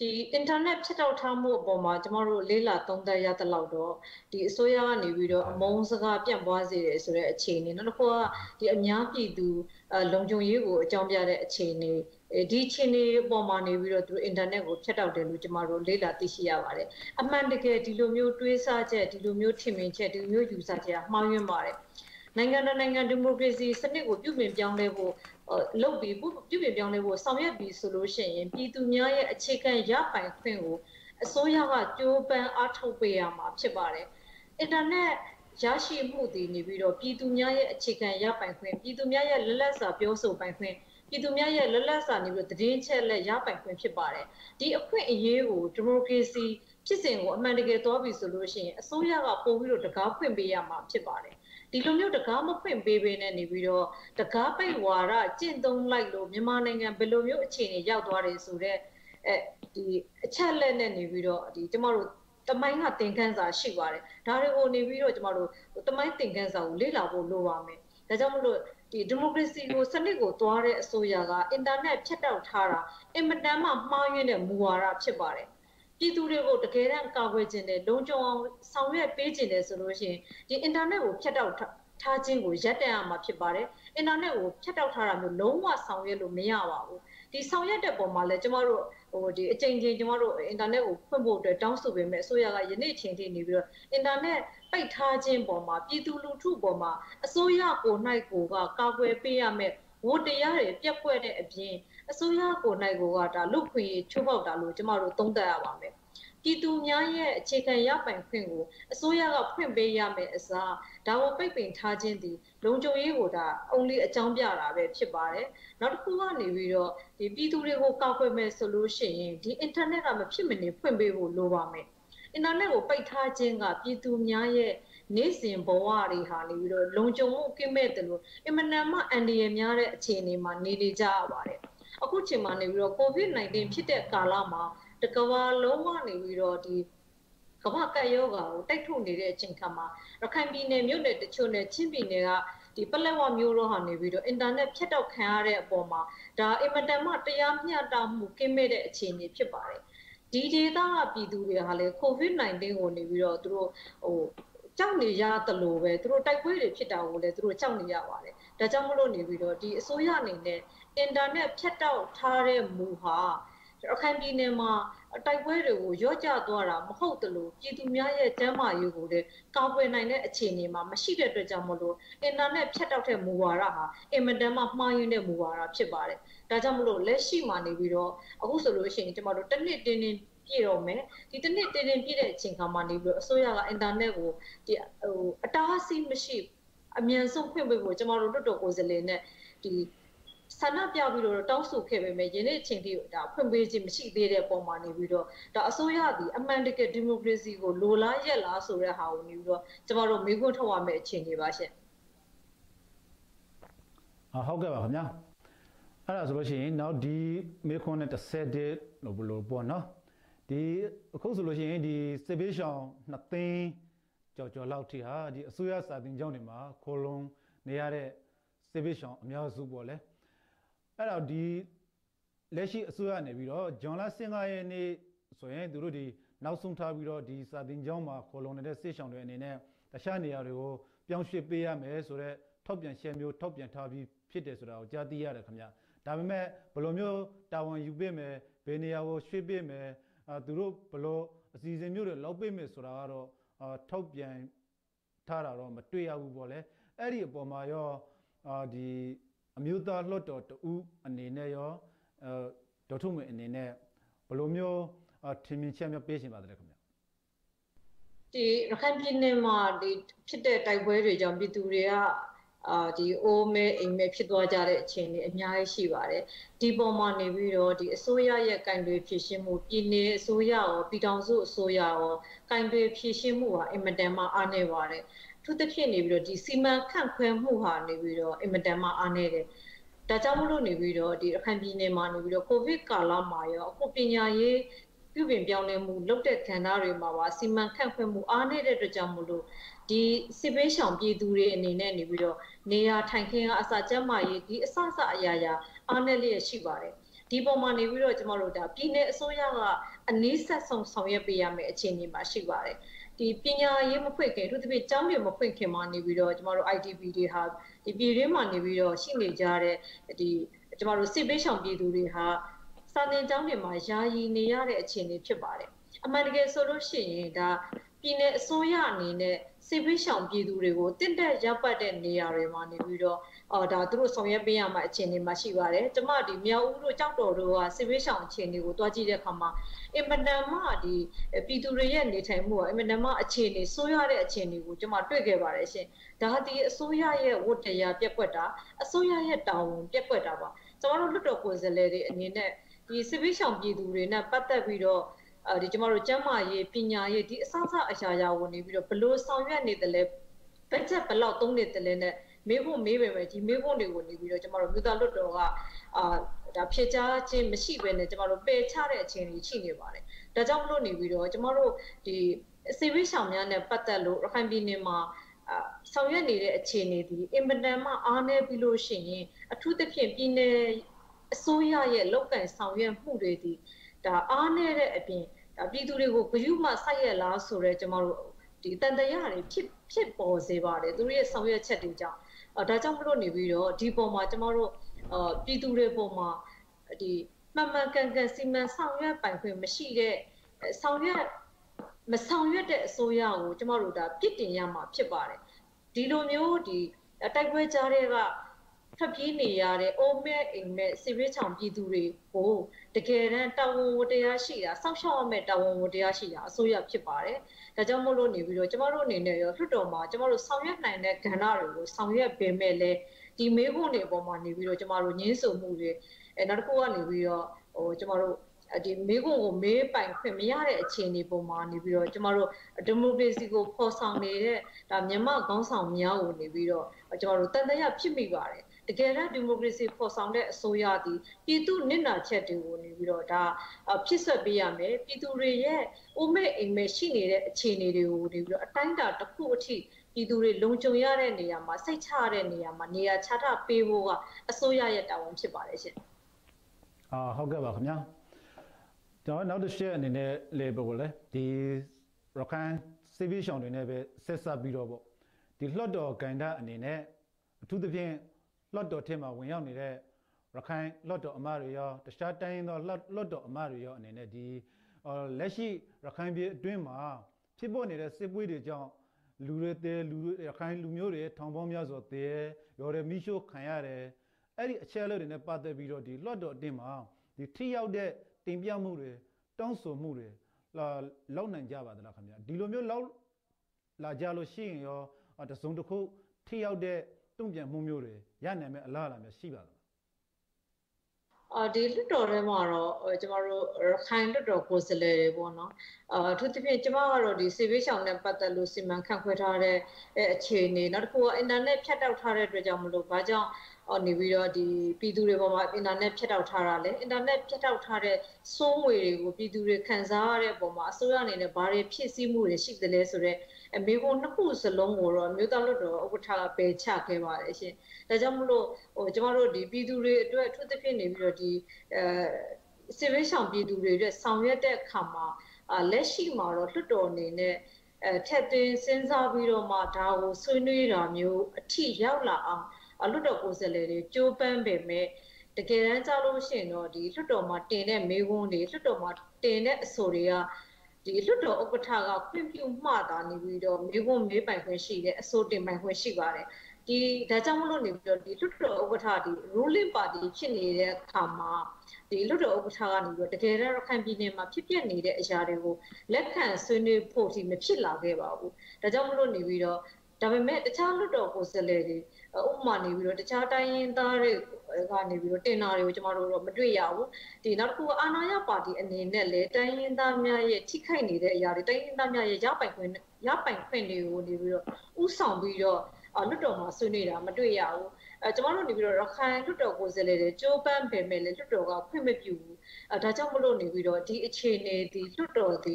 ဒီ internet ဖြတ်တောက်ထားမှုအပေါ်မှာကျမတို့လေးလာသုံးသပ်ရတဲ့လောက်တော့ဒီအစိုးရကနေပြီးတော့အမုန်းစကားပြန့်ပွားစေတယ်ဆိုတဲ့အခြေအနေနောက်တစ်ခုကဒီအများပြည်သူလုံခြုံရေးကိုအကြောင်းပြတဲ့အခြေအနေ ဒီအခြေအနေအပေါ်မှာနေပြီးတော့သူ internet ကိုဖြတ်တောက်တယ်လို့ကျမတို့လေးလာသိရှိရပါတယ်အမှန်တကယ်ဒီလိုမျိုးတွေးဆချက်ဒီလိုမျိုးထင်မြင်ချက်ဒီလိုမျိုးယူဆချက်ကမှားယွင်းပါတယ်နိုင်ငံတော်နိုင်ငံဒီမိုကရေစီစနစ်ကိုပြုပြင်ပြောင်းလဲဖို့လုပ်ပြီးပြုပြင်ပြောင်းလဲဖို့ဆောင်ရွက်ပြီးဆိုလို့ရှိရင်ပြည်သူများရဲ့အခြေခံရပိုင်ခွင့်ကိုအစိုးရကကြိုးပမ်းအားထုတ်ပေးရမှာဖြစ်ပါတယ်။အင်တာနက်ရရှိမှုတည်နေပြီးတော့ပြည်သူများရဲ့အခြေခံရပိုင်ခွင့်ပြည်သူများရဲ့လက်လက်စာပြောဆိုပိုင်ခွင့် ပြည်သူများရဲ့လက်လက်စာနေပြီးတည်င်းချက်လက်ရပိုင်ခွင့်ဖြစ်ပါတယ်ဒီအခွင့်အရေးကိုဒီမိုကရေစီဖြစ်စဉ်ကိုအမှန်တကယ်သွားပြီဆိုလို့ရှိရင်အစိုးရကပို့ပြီးတော့တကားဖွင့်ပေးရမှာဖြစ်ပါတယ်ဒီလိုမျိုးတကားမဖွင့်ပေးပေးနဲ့နေပြီးတော့တကားပိတ်ဝါဒကျင့်သုံးလိုက်လို့မြန်မာနိုင်ငံဘယ်လိုမျိုးအခြေအနေရောက်သွားတယ်ဆိုတော့အဲဒီအချက်လက်နဲ့နေပြီးတော့ဒီကျမတို့တမိုင်းကသင်ခန်းစာရှိပါတယ်ဒါတွေကိုနေပြီးတော့ကျမတို့တမိုင်းသင်ခန်းစာကိုလေ့လာဖို့လိုပါမယ်ဒါကြောင့်မလို့ ဒီဒီမိုကရေစီကိုစနစ်ကိုသွားတဲ့အစိုးရကအင်တာနက်ဖြတ်တောက်ထားတာအင်မတန်မှမှားယွင်းတဲ့မူဝါဒဖြစ်ပါတယ်ပြည်သူတွေကိုတကယ်တမ်းကာကွယ်ခြင်းနဲ့လုံခြုံအောင်ဆောင်ရွက်ပေးခြင်းနဲ့ဆိုလို့ရှိရင်ဒီအင်တာနက်ကိုဖြတ်တောက်ထားခြင်းကိုရပ်တန့်ရမှာဖြစ်ပါတယ်အင်တာနက်ကိုဖြတ်တောက်ထားတာမျိုးလုံးဝဆောင်ရွက်လို့မရပါဘူးဒီဆောင်ရွက်တဲ့ပုံမှာလည်းကျမတို့ ဟိုဒီအချိန်ချင်းကျမတို့အင်တာနက်ကိုဖွင့်ဖို့အတွက်တောင်းဆိုပေမဲ့အစိုးရကယနေ့ချိန်ထိနေပြီးတော့အင်တာနက်ပိတ်ထားခြင်းပုံမှာပြည်သူလူထုပုံမှာအစိုးရကို၌ကိုကကာကွယ်ပေးရမယ်ဝတ်တရားတွေပြက်ကွက်တဲ့အပြင်အစိုးရကို၌ကိုကဒါလူခွင့်ချိုးပေါက်တာလို့ကျမတို့သုံးသပ်ရပါမယ်ပြည်သူများရဲ့အခြေခံရပိုင်ခွင့်ကိုအစိုးရကဖွင့်ပေးရမယ်အစား ဒါကိုပိတ်ပင်ထားခြင်းသည်လုံခြုံရေးကိုဒါအုံးလေးအကြောင်းပြတာပဲဖြစ်ပါတယ်နောက်တစ်ခုကနေပြီးတော့ဒီပြည်သူတွေကိုကောက်ွယ်မယ်ဆိုလို့ရှိရင်ဒီအင်တာနက်ကမဖြစ်မနေဖွင့်ပေးဖို့လိုပါမယ်အင်တာနက်ကိုပိတ်ထားခြင်းကပြည်သူများရဲ့နေ့စဉ်ဘဝတွေဟာနေပြီးတော့လုံခြုံမှုကင်းမဲ့တယ်လို့အင်မတန်မှအန်ဒီရများတဲ့အခြေအနေမှာနေနေကြရပါတယ်အခုချိန်မှာနေပြီးတော့ COVID-19 ဖြစ်တဲ့ကာလမှာတကဘာလုံးကနေပြီးတော့ဒီ ကမ္ဘာကပ်ရောဂါကိုတိုက်ထုတ်နေတဲ့အချိန်ခါမှာရခိုင်ပြည်နယ်မြို့နယ်တချို့နဲ့ချင်းပြည်နယ်ကဒီပလက်ဝမျိုးတော့ဟာနေပြီးတော့အင်တာနက်ဖြတ်တောက်ခံရတဲ့အပေါ်မှာဒါအင်မတန်မှတရားမျှတမှုကင်းမဲ့တဲ့အခြေအနေဖြစ်ပါတယ်ဒီဒေသကပြည်သူတွေဟာလေ COVID-19 ကိုနေပြီးတော့သူတို့ဟိုကြောက်နေရတယ်လို့ပဲသူတို့တိုက်ပွဲတွေဖြစ်တာကိုလည်းသူတို့ကြောက်နေရပါတယ်ဒါကြောင့်မလို့နေပြီးတော့ဒီအစိုးရအနေနဲ့အင်တာနက်ဖြတ်တောက်ထားတဲ့မူဟာရခိုင်ပြည်နယ်မှာ တိုက်ပွဲတွေကိုရော့ကျသွားတာမဟုတ်တလို့ပြည်သူများရဲ့ကျန်းမာရေးကိုလည်းကာကွယ်နိုင်တဲ့အခြေအနေမှာမရှိတဲ့အတွက်ကြောင့်မလို့အင်တာနက်ဖြတ်တောက်တဲ့မူဝါဒဟာအင်မတန်မှမှားယွင်းတဲ့မူဝါဒဖြစ်ပါတယ်။ဒါကြောင့်မလို့လက်ရှိမှာနေပြီးတော့အခုဆိုလို့ရှိရင်ကျွန်တော်တို့တစ်နှစ်တင်းတင်းပြည့်တော့မယ်ဒီတစ်နှစ်တင်းတင်းပြည့်တဲ့အချိန်ခါမှာနေပြီးတော့အစိုးရကအင်တာနက်ကိုဒီဟိုအတားအဆီးမရှိအမြန်ဆုံးဖွင့်ပေးဖို့ကျွန်တော်တို့လွတ်တော်ကိုယ်စားလှယ်နဲ့ဒီ ဆန္ဒပြပြီးတော့တောင်းဆိုခဲ့ပေမဲ့ယနေ့အချိန်ထိဒါဖွင့်ပေးခြင်းမရှိသေးတဲ့ပုံမှာနေပြီးတော့ဒါအစိုးရသည်အမှန်တကယ်ဒီမိုကရေစီကိုလိုလားရက်လားဆိုတဲ့ဟာကိုနေပြီးတော့ကျမတို့မေးခွန်းထုတ်ရမယ့်အခြေအနေပါရှင်။ဟုတ်ကဲ့ပါခင်ဗျာ။အဲ့ဒါဆိုလို့ရှိရင်နောက်ဒီမေးခွန်းနဲ့တစ်ဆက်တည်းလို့ဘလို့ပေါ့နော်။ဒီအခုဆိုလို့ရှိရင်ဒီစစ်ပေးရှောင်းနှစ်သိန်းကြော်ကြော်လောက်ထိဟာဒီအစိုးရစာတင်ကျောင်းတွေမှာခိုလုံးနေရတဲ့စစ်ပေးရှောင်းအများစုပေါ့လေ။ အဲ့တော့ဒီလက်ရှိအစိုးရနေပြီးတော့ဂျွန်လာစင်ကာရဲ့နေ့ဆိုရင်သူတို့ဒီနောက်ဆုံးထားပြီးတော့ဒီစာတင်ကျောင်းမှာခေါ်လုံနေတဲ့စစ်ဆောင်တွေအနေနဲ့တခြားနေရာတွေကိုပြောင်းရွှေ့ပေးရမယ်ဆိုတော့ထောက်ပြန်ရှယ်မျိုးထောက်ပြန်ထားပြီးဖြစ်တယ်ဆိုတာကိုကြားသိရတယ်ခင်ဗျဒါပေမဲ့ဘယ်လိုမျိုးတာဝန်ယူပေးမယ်ဘယ်နေရာကိုရွှေ့ပေးမယ်အာသူတို့ဘယ်လိုအစီအစဉ်မျိုးတွေလောက်ပေးမယ်ဆိုတာကတော့အာထောက်ပြန်ထားတာတော့မတွေ့ရဘူးပေါ့လေအဲ့ဒီအပေါ်မှာရောအာဒီ အမျိုးသားလွှတ်တော်တူအနေနဲ့ရောအဲဒေါက်ထုမေအနေနဲ့ဘယ်လိုမျိုးထင်မြင်ချက်များပေးရှင်ပါတယ်ခင်ဗျဒီရခိုင်ပြည်နယ်မှာဒီဖြစ်တဲ့တိုက်ပွဲတွေကြောင့်ပြည်သူတွေကအာဒီအိုးမဲအိမ်မဲဖြစ်သွားကြတဲ့အခြေအနေအများကြီးရှိပါတယ်ဒီပေါ်မှာနေပြီးတော့ဒီအစိုးရရဲ့ကင်တွေဖြစ်ရှင်းမှုပြည်내အစိုးရရောပြည်ထောင်စုအစိုးရရောကင်တွေဖြစ်ရှင်းမှုဟာအင်မတန်မှအားနည်းပါတယ် ထူးသဖြင့်နေပြီးတော့ဒီစီမံခန့်ခွဲမှုဟာနေပြီးတော့အင်မတန်မှအားနည်းတယ်ဒါကြောင့်မလို့နေပြီးတော့ဒီအခန့်ပြည်နယ်မှာနေပြီးတော့ကိုဗစ်ကာလမှာရောအခုပညာရေးပြုပြင်ပြောင်းလဲမှုလုပ်တဲ့ကဏ္ဍတွေမှာပါစီမံခန့်ခွဲမှုအားနည်းတဲ့အတွက်ကြောင့်မလို့ဒီစစ်ပေးရှောင်ပြည်သူတွေအနေနဲ့နေပြီးတော့နေရာထိုင်ခင်းကအစာကျန်းမာရေးဒီအစအစအရာရာအားနည်းလျက်ရှိပါတယ်ဒီပုံမှာနေပြီးတော့ကျမတို့ဒါပြည်내အစိုးရကအနည်းဆက်ဆုံးဆောင်ရွက်ပေးရမယ့်အခြေအနေမှာရှိပါတယ် ဒီပညာရေးမဖွင့်ခင်သူတပည့်ကျောင်းတွေမဖွင့်ခင်မှာနေပြီးတော့ကျမတို့ IDP တွေဟာဒီပြည်ရင်းမှာနေပြီးတော့ရှိနေကြတဲ့ဒီကျမတို့စစ်ပေးဆောင်ပြည်သူတွေဟာစာသင်ကျောင်းတွေမှာယာယီနေရတဲ့အခြေအနေဖြစ်ပါတယ်အမှန်တကယ်ဆိုလို့ရှိရင်ဒါပြည်내အစိုးရအနေနဲ့စစ်ပေးဆောင်ပြည်သူတွေကိုတင့်တက်ရပ်ပတ်တဲ့နေရာတွေမှာနေပြီးတော့ အော်ဒါသူတို့ဆောင်ရွက်ပေးရမှာအခြေအနေမှာရှိပါတယ်ကျမဒီမြောက်ဦးတို့ကြောက်တော်တို့ကစစ်ပေးဆောင်အခြေအနေကိုတွားကြည့်တဲ့အခါမှာအင်မတန်မှဒီပြည်သူတွေရဲ့နေထိုင်မှုကအင်မတန်မှအခြေအနေဆိုးရတဲ့အခြေအနေကိုကျမတွေ့ခဲ့ပါတယ်ရှင်ဒါဒီအစိုးရရဲ့ဝတ္တရားပြက်ကွက်တာအစိုးရရဲ့တာဝန်ပြက်ကွက်တာပါကျမတို့လွတ်တော်ကိုယ်စားလှယ်တွေအနေနဲ့ဒီစစ်ပေးဆောင်ပြည်သူတွေနဲ့ပတ်သက်ပြီးတော့အဲဒီကျမတို့ကျန်းမာရေးပညာရေးဒီအစအစအရာရာဝင်နေပြီးတော့ဘလို့ဆောင်ရွက်နေတယ်လဲဘတ်ဂျက်ဘလောက်သုံးနေတယ်လဲနဲ့ မေးဖို့မေးပေမဲ့ဒီမေးဖို့တွေကိုနေပြီးတော့ကျမတို့မြို့သားလွတ်တော်ကအာဒါဖြစ်ချခြင်းမရှိဘဲနဲ့ကျမတို့ပယ်ချတဲ့အခြေအနေရှိနေပါတယ်။ဒါကြောင့်မလို့နေပြီးတော့ကျမတို့ဒီစေဝိဆောင်များနဲ့ပတ်သက်လို့ရခိုင်ပြည်နယ်မှာအာဆောင်ရွက်နေတဲ့အခြေအနေဒီအင်မတန်မှအားနည်းပြီးလို့ရှိရင်အထူးသဖြင့်ပြည်နယ်အစိုးရရဲ့လောက်ကန်ဆောင်ရွက်မှုတွေဒီဒါအားနည်းတဲ့အပြင်ဒါပြည်သူတွေကိုဂရုမှစိုက်ရလားဆိုတော့ကျမတို့ဒီတန်တရားတွေဖြစ်ဖြစ်ပေါ်စေပါတယ်သူတို့ရဲ့ဆောင်ရွက်ချက်တွေကြောင့်အဲ ဒါကြောင့်မလို့နေပြီးတော့ဒီပုံမှာကျမတို့အာပြည်သူတွေပုံမှာဒီမှန်မှန်ကန်ကန်စီမံဆောင်ရွက်ပိုင်ခွင့်မရှိတဲ့ဆောင်ရွက်မဆောင်ရွက်တဲ့အစိုးရကိုကျမတို့ဒါပြစ်တင်ရမှာဖြစ်ပါတယ်ဒီလိုမျိုးဒီတိုက်ပွဲကြားတွေကထွက်ပြေးနေရတဲ့အိုမဲအိမ်မဲစီရေးချောင်ပြည်သူတွေကိုတကယ်တမ်းတာဝန်ဝတရားရှိတာစောင့်ရှောက်ရမယ့်တာဝန်ဝတရားရှိတာအစိုးရဖြစ်ပါတယ်။ ဒါကြောင့်မို့လို့နေပြီးတော့ကျမတို့အနေနဲ့ရောလွှတ်တော်မှာကျမတို့ဆောင်ရွက်နိုင်တဲ့ကဏ္ဍတွေကိုဆောင်ရွက်ပေးမဲ့လဲဒီမေးခွန်းတွေအပေါ်မှာနေပြီးတော့ကျမတို့ညှင်းဆိုမှုတွေအဲနောက်တစ်ခုကနေပြီးတော့ဟိုကျမတို့ဒီမေးခွန်းကိုမေးပိုင်ခွင့်မရတဲ့အခြေအနေပုံမှာနေပြီးတော့ကျမတို့ဒီမိုကရေစီကိုဖော်ဆောင်နေတဲ့ဒါမြန်မာခေါင်းဆောင်များကိုနေပြီးတော့ကျမတို့တန်တရားဖြစ်မိပါတယ် တကယ်တော့ဒီမိုကရေစီဖော်ဆောင်တဲ့အစိုးရသည်ပြည်သူနစ်နာချက်တွေကိုနေပြီးတော့ဒါဖြစ်ဆက်ပေးရမယ်ပြည်သူတွေရဲ့အိုမဲအိမ်မဲရှိနေတဲ့အခြေအနေတွေကိုနေပြီးတော့အတိုင်းအတာတစ်ခုအထိပြည်သူတွေလုံခြုံရတဲ့နေရာမှာစိတ်ချရတဲ့နေရာမှာနေရာချထားပေးဖို့ကအစိုးရရဲ့တာဝန်ဖြစ်ပါတယ်ရှင်အာဟုတ်ကဲ့ပါခင်ဗျာကျွန်တော်နောက်တစ်ချက်အနေနဲ့လေပို့လေဒီရခိုင်စီဗီရှောင်းတွေနဲ့ပဲဆက်ဆက်ပြီးတော့ပေါ့ဒီလှော့တော်ဂိုင်ဒအနေနဲ့အထူးသဖြင့် လှော့တော်ထဲမှာဝင်ရောက်နေတဲ့ရခိုင်လှော့တော်အမတွေရောတခြားတိုင်းရင်းသောလှော့တော်အမတွေရောအနေနဲ့ဒီလက်ရှိရခိုင်ပြည်အတွင်းမှာဖြစ်ပေါ်နေတဲ့စစ်ပွဲတွေကြောင့်လူတွေတဲလူတွေရခိုင်လူမျိုးတွေထောင်ပေါင်းများစွာတဲရော်ရမိရှို့ခံရတယ်အဲ့ဒီအချက်အလက်တွေနဲ့ပတ်သက်ပြီးတော့ဒီလှော့တော်အတင်းမှာဒီထိရောက်တဲ့တင်ပြမှုတွေတောင်းဆိုမှုတွေလာလောက်နိုင်ကြပါသလားခင်ဗျာဒီလိုမျိုးလောက်လာကြလို့ရှိရင်ရောတစုံတစ်ခုထိရောက်တဲ့ တုံ့ပြန်မှုမျိုးတွေရနိုင်မဲ့အလားအလာမျိုးရှိပါသလားအာဒီလွတ်တော်ထဲမှာတော့ကျမတို့ရခိုင်လွတ်တော်ကိုယ်စားလှယ်တွေပေါ့နော်အာသူတဖြင့်ကျမကတော့ဒီစေဘေးရှောင်နဲ့ပတ်သက်လို့စီမံခန့်ခွဲထားတဲ့အခြေအနေနောက်တစ်ခုကအင်တာနက်ဖြတ်တောက်ထားတဲ့အတွက်ကြောင့်မလို့ဘာကြောင့် နေပြီးတော့ဒီပြည်သူတွေပေါ်မှာအင်တာနက်ဖြတ်တောက်ထားတာလေအင်တာနက်ဖြတ်တောက်ထားတဲ့စိုးငွေတွေကိုပြည်သူတွေခံစားရတဲ့ပုံမှာအစိုးရအနေနဲ့ဘာတွေဖြစ်စည်းမှုတွေရှိသလဲဆိုတော့အမေဘုံနှစ်ခုစလုံးကိုတော့မြို့သားလွတ်တော်ဥပဒေကပယ်ချခဲ့ပါတယ်ရှင်။ဒါကြောင့်မလို့ဟိုကျမတို့ဒီပြည်သူတွေအတွက်အထူးသဖြင့်နေပြီးတော့ဒီအဲစစ်ရေးဆောင်ပြည်သူတွေအတွက်ဆောင်ရွက်တဲ့အခါမှာလက်ရှိမှာတော့လွတ်တော်အနေနဲ့အဲထက်သွင်းစဉ်းစားပြီးတော့မှဒါကိုဆွေးနွေးတာမျိုးအထိရောက်လာအောင် လွတ်တော်ကိုယ်စားလှယ်တွေကြိုးပမ်းပေမဲ့တကယ်တမ်းကြားလို့ရှိရင်တော့ဒီလွတ်တော်မှာတင်တဲ့မေးခွန်းတွေလွတ်တော်မှာတင်တဲ့အဆိုတွေကဒီလွတ်တော်ဥက္ကဋ္ဌကခွင့်ပြုမှသာနေပြီးတော့မေးခွန်းမေးပိုင်ခွင့်ရှိတဲ့အဆိုတင်ပိုင်ခွင့်ရှိပါတယ်ဒီဒါကြောင့်မလို့နေပြီးတော့ဒီလွတ်တော်ဥက္ကဋ္ဌဒီ ruling party ဖြစ်နေတဲ့အခါမှာဒီလွတ်တော်ဥက္ကဋ္ဌကနေပြီးတော့တကယ်တော့ရခိုင်ပြည်နယ်မှာဖြစ်ပျက်နေတဲ့အရာတွေကိုလက်ခံဆွေးနွေးဖို့ဒီမဖြစ်လာခဲ့ပါဘူးဒါကြောင့်မလို့နေပြီးတော့ဒါပေမဲ့တခြားလွတ်တော်ကိုယ်စားလှယ်တွေ ဥပမာနေပြီးတော့တခြားတိုင်းရင်းသားတွေကနေပြီးတော့တင်တာတွေကိုကျမတို့တော့မတွေ့ရဘူးဒီနောက်တစ်ခုအာဏာရပါတီအနေနဲ့လည်းတိုင်းရင်းသားများရဲ့ထိခိုက်နေတဲ့အရာတွေတိုင်းရင်းသားများရဲ့ရပိုင်ခွင့်ရပိုင်ခွင့်တွေကိုနေပြီးတော့ဥဆောင်ပြီးတော့လွတ်တော်မှာဆွေးနွေးတာမတွေ့ရဘူးအဲကျမတို့နေပြီးတော့ရခိုင်လွတ်တော်ကိုယ်စားလှယ်တွေကြိုးပမ်းပေမဲ့လည်းလွတ်တော်ကခွင့်မပြုဘူးအဲဒါကြောင့်မလို့နေပြီးတော့ဒီအခြေအနေဒီလွတ်တော်ဒီ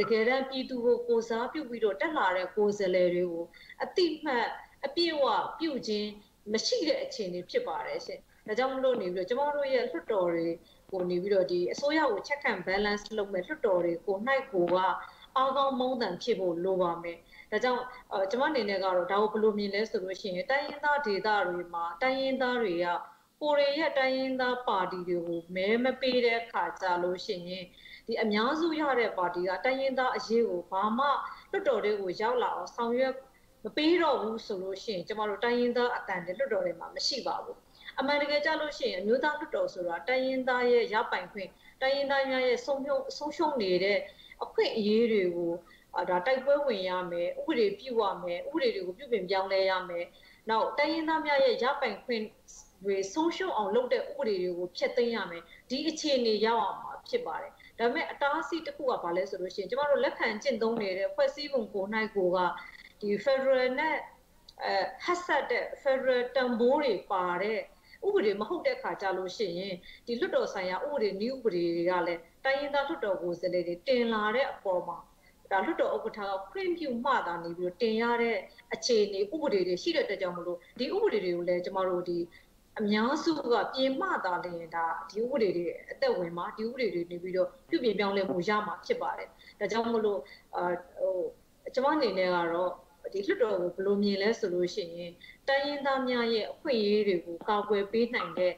တကယ်တမ်းပြည်သူကိုကိုစားပြုပြီးတော့တက်လာတဲ့ကိုယ်စားလှယ်တွေကိုအတိမတ် အပြည့်အဝပြုခြင်းမရှိတဲ့အခြေအနေဖြစ်ပါတယ်ရှင်။ဒါကြောင့်မလို့နေပြီးတော့ကျမတို့ရဲ့လွှတ်တော်တွေကိုနေပြီးတော့ဒီအစိုးရကို check and balance လုပ်မဲ့လွှတ်တော်တွေကိုနိုင်ကိုကအားကောင်းမုန်းတန်ဖြစ်ဖို့လိုပါမယ်။ဒါကြောင့်ကျမအနေနဲ့ကတော့ဒါကိုဘယ်လိုမြင်လဲဆိုလို့ရှိရင်တိုင်းရင်းသားဒေသတွေမှာတိုင်းရင်းသားတွေကကိုရီးယားတိုင်းရင်းသားပါတီတွေကိုမဲမပေးတဲ့အခါကြလို့ရှိရင်ဒီအများစုရတဲ့ပါတီကတိုင်းရင်းသားအရေးကိုဘာမှလွတ်တော်တွေကိုရောက်လာအောင်ဆောင်ရွက် မပေးတော့ဘူးဆိုလို့ရှိရင်ကျမတို့တိုင်းရင်းသားအတန်တွေလွတ်တော်တွေမှာမရှိပါဘူးအမှန်တကယ်ကြလို့ရှိရင်အမျိုးသားလွတ်တော်ဆိုတာတိုင်းရင်းသားရဲ့ရပိုင်ခွင့်တိုင်းရင်းသားများရဲ့ဆုံးဖြုံဆုံးရှုံးနေတဲ့အခွင့်အရေးတွေကိုဒါတိုက်ပွဲဝင်ရမယ်ဥပဒေပြုရမယ်ဥပဒေတွေကိုပြုပြင်ပြောင်းလဲရမယ်နောက်တိုင်းရင်းသားများရဲ့ရပိုင်ခွင့်တွေဆုံးရှုံးအောင်လုပ်တဲ့ဥပဒေတွေကိုဖျက်သိမ်းရမယ်ဒီအခြေအနေရောက်အောင်မှာဖြစ်ပါတယ်ဒါပေမဲ့အတားအဆီးတစ်ခုကဘာလဲဆိုလို့ရှိရင်ကျမတို့လက်ခံကျင့်သုံးနေတဲ့ဖွဲ့စည်းပုံကိုနိုင်ကိုက ဒီ Federal နဲ့အဲဟတ်ဆက်တဲ့ Federal တန်ဖိုးတွေပါတဲ့ဥပဒေမဟုတ်တဲ့ခါကြလို့ရှိရင်ဒီလွတ်တော်ဆိုင်ရာဥပဒေနည်းဥပဒေတွေကလည်းတိုင်းရင်းသားလွတ်တော်ကိုယ်စားလှယ်တွေတင်လာတဲ့အပေါ်မှာဒါလွတ်တော်ဥက္ကဋ္ဌကခွင့်ပြုမှသာနေပြီးတော့တင်ရတဲ့အခြေအနေဥပဒေတွေရှိတဲ့အတွက်ကြောင့်မလို့ဒီဥပဒေတွေကိုလည်းကျမတို့ဒီအများစုကပြင်မှသာလျင်ဒါဒီဥပဒေတွေအသက်ဝင်မှာဒီဥပဒေတွေနေပြီးတော့ပြုပြင်ပြောင်းလဲမှုရမှာဖြစ်ပါတယ်ဒါကြောင့်မလို့အာဟိုကျွန်မအနေနဲ့ကတော့ ဒီလွှတ်တော်ကိုဘယ်လိုမြင်လဲဆိုလို့ရှိရင်တိုင်းရင်းသားများရဲ့အခွင့်အရေးတွေကိုကာကွယ်ပေးနိုင်တဲ့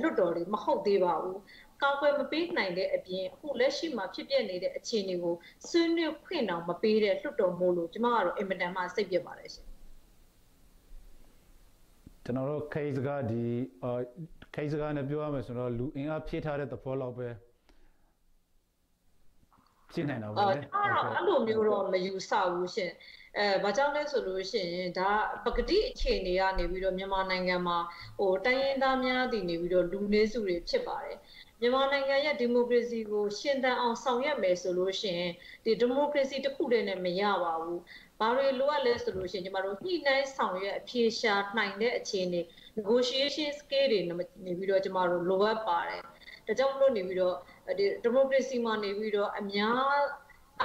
လွှတ်တော်တွေမဟုတ်သေးပါဘူးကာကွယ်မပေးနိုင်တဲ့အပြင်အခုလက်ရှိမှာဖြစ်ပျက်နေတဲ့အခြေအနေကိုဆွေးနွေးခွင့်အောင်မပေးတဲ့လွှတ်တော်မို့လို့ကျမကတော့အင်မတန်မှစိတ်ပြပါတယ်ရှင်ကျွန်တော်တို့ခိစကားဒီခိစကားနဲ့ပြောရမယ်ဆိုတော့လူအင်အားဖြည့်ထားတဲ့သဘောလောက်ပဲ ဖြစ်နိုင်တော့ဘူးလေအဲ့လိုမျိုးတော့မယူဆဘူးရှင်အဲဘာကြောင့်လဲဆိုလို့ရှိရင်ဒါပကတိအခြေအနေကနေပြီးတော့မြန်မာနိုင်ငံမှာဟိုတိုင်းရင်းသားများတည်နေပြီးတော့လူနည်းစုတွေဖြစ်ပါတယ်မြန်မာနိုင်ငံရဲ့ဒီမိုကရေစီကိုရှင်သန်အောင်ဆောင်ရွက်မယ်ဆိုလို့ရှိရင်ဒီဒီမိုကရေစီတစ်ခုတည်းနဲ့မရပါဘူး။ဘာတွေလိုအပ်လဲဆိုလို့ရှိရင်ကျမတို့ညှိနှိုင်းဆောင်ရွက်အပြေရှာနိုင်တဲ့အခြေအနေ negotiation scale တွေနေပြီးတော့ကျမတို့လိုအပ်ပါတယ်။ဒါကြောင့်မလို့နေပြီးတော့ ဒီဒီမိုကရေစီမှာနေပြီးတော့အများ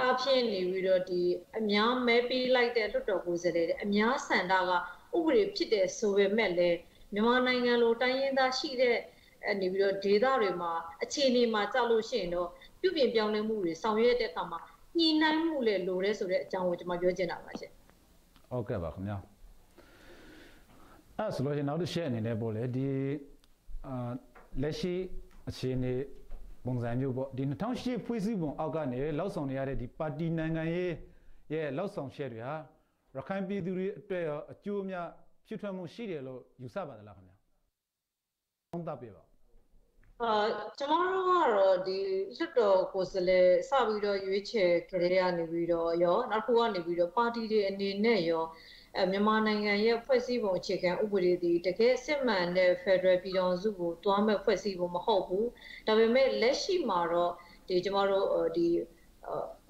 အဖြစ်နေပြီးတော့ဒီအများမဲပေးလိုက်တဲ့လွှတ်တော်ကိုယ်စားလှယ်တွေအများဆန္ဒကဥပဒေဖြစ်တယ်ဆိုပေမဲ့လည်းမြန်မာနိုင်ငံလိုတိုင်းရင်းသားရှိတဲ့နေပြီးတော့ဒေသတွေမှာအခြေအနေမှာကြောက်လို့ရှိရင်တော့ပြုပြင်ပြောင်းလဲမှုတွေဆောင်ရွက်တဲ့အခါမှာညှိနှိုင်းမှုလည်းလိုတယ်ဆိုတဲ့အကြောင်းကိုကျွန်မပြောချင်တာပါရှင်ဟုတ်ကဲ့ပါခင်ဗျာအဲ့ဆိုလို့ရှိရင်နောက်တစ်ချက်အနေနဲ့ပို့လေဒီအာလက်ရှိအခြေအနေ ပုံစံမျိုးပေါ့ဒီ2008ဖွဲ့စည်းပုံအောက်ကနေလောက်ဆောင်နေရတဲ့ဒီပါတီနိုင်ငံရေးရဲ့လောက်ဆောင်ချက်တွေဟာရခိုင်ပြည်သူတွေအတွက်ရောအကျိုးအများဖြစ်ထွန်းမှုရှိတယ်လို့ယူဆပါသလားခင်ဗျာ။သုံးသပ်ပြပါအာကျမတို့ကတော့ဒီလွတ်တော်ကိုယ်စားလှယ်စပြီးတော့ရွေးချယ်ကြတဲ့ကနေပြီးတော့ရောနောက်တစ်ခုကနေပြီးတော့ပါတီတွေအနေနဲ့ရော အဲမြန်မာနိုင်ငံရဲ့ဖွဲ့စည်းပုံအခြေခံဥပဒေဒီတကယ်စစ်မှန်တဲ့ Federal ပြည်ထောင်စုကိုတွားမဲ့ဖွဲ့စည်းပုံမဟုတ်ဘူးဒါပေမဲ့လက်ရှိမှာတော့ဒီကျမတို့ဒီ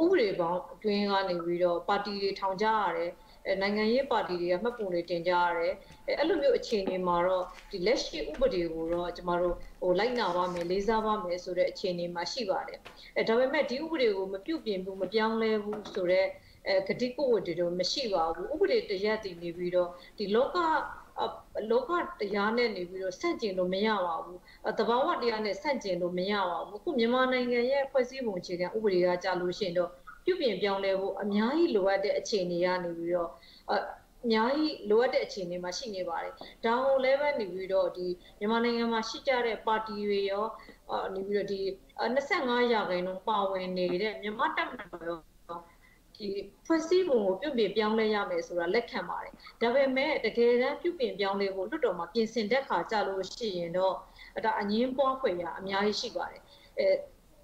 ဥပဒေပေါင်းအတွင်းကနေပြီးတော့ပါတီတွေထောင်ကြရတယ်နိုင်ငံရေးပါတီတွေကမှတ်ပုံတွေတင်ကြရတယ်အဲ့လိုမျိုးအခြေအနေမှာတော့ဒီလက်ရှိဥပဒေကိုတော့ကျမတို့ဟိုလိုက်နာပါမယ်လေးစားပါမယ်ဆိုတဲ့အခြေအနေမှာရှိပါတယ်အဲဒါပေမဲ့ဒီဥပဒေကိုမပြုတ်ပြင်ဘူးမပြောင်းလဲဘူးဆိုတော့ အဲဂတိကိုဝတ်တွေတော့မရှိပါဘူးဥပဒေတရက်တည်နေပြီးတော့ဒီလောကလောကတရားနဲ့နေပြီးတော့ဆန့်ကျင်လို့မရပါဘူးတဘာဝတရားနဲ့ဆန့်ကျင်လို့မရပါဘူးခုမြန်မာနိုင်ငံရဲ့ဖွဲ့စည်းပုံအခြေခံဥပဒေကကြာလို့ရှိရင်တော့ပြုပြင်ပြောင်းလဲဖို့အများကြီးလိုအပ်တဲ့အခြေအနေကနေပြီးတော့အများကြီးလိုအပ်တဲ့အခြေအနေမှာရှိနေပါတယ်။ဒါကိုလည်းပဲနေပြီးတော့ဒီမြန်မာနိုင်ငံမှာရှိကြတဲ့ပါတီတွေရောနေပြီးတော့ဒီ25ရာခိုင်နှုန်းပါဝင်နေတဲ့မြန်မာတပ်မတော်ရော ဒီဖွဲ့စည်းပုံကိုပြုပြင်ပြောင်းလဲရမယ်ဆိုတာလက်ခံပါတယ်။ဒါပေမဲ့တကယ်တမ်းပြုပြင်ပြောင်းလဲဖို့လွတ်တော်မှာပြင်ဆင်တဲ့ခါကြလို့ရှိရင်တော့ဒါအငင်းပွားဖွယ်ရအများကြီးရှိပါတယ်။အဲ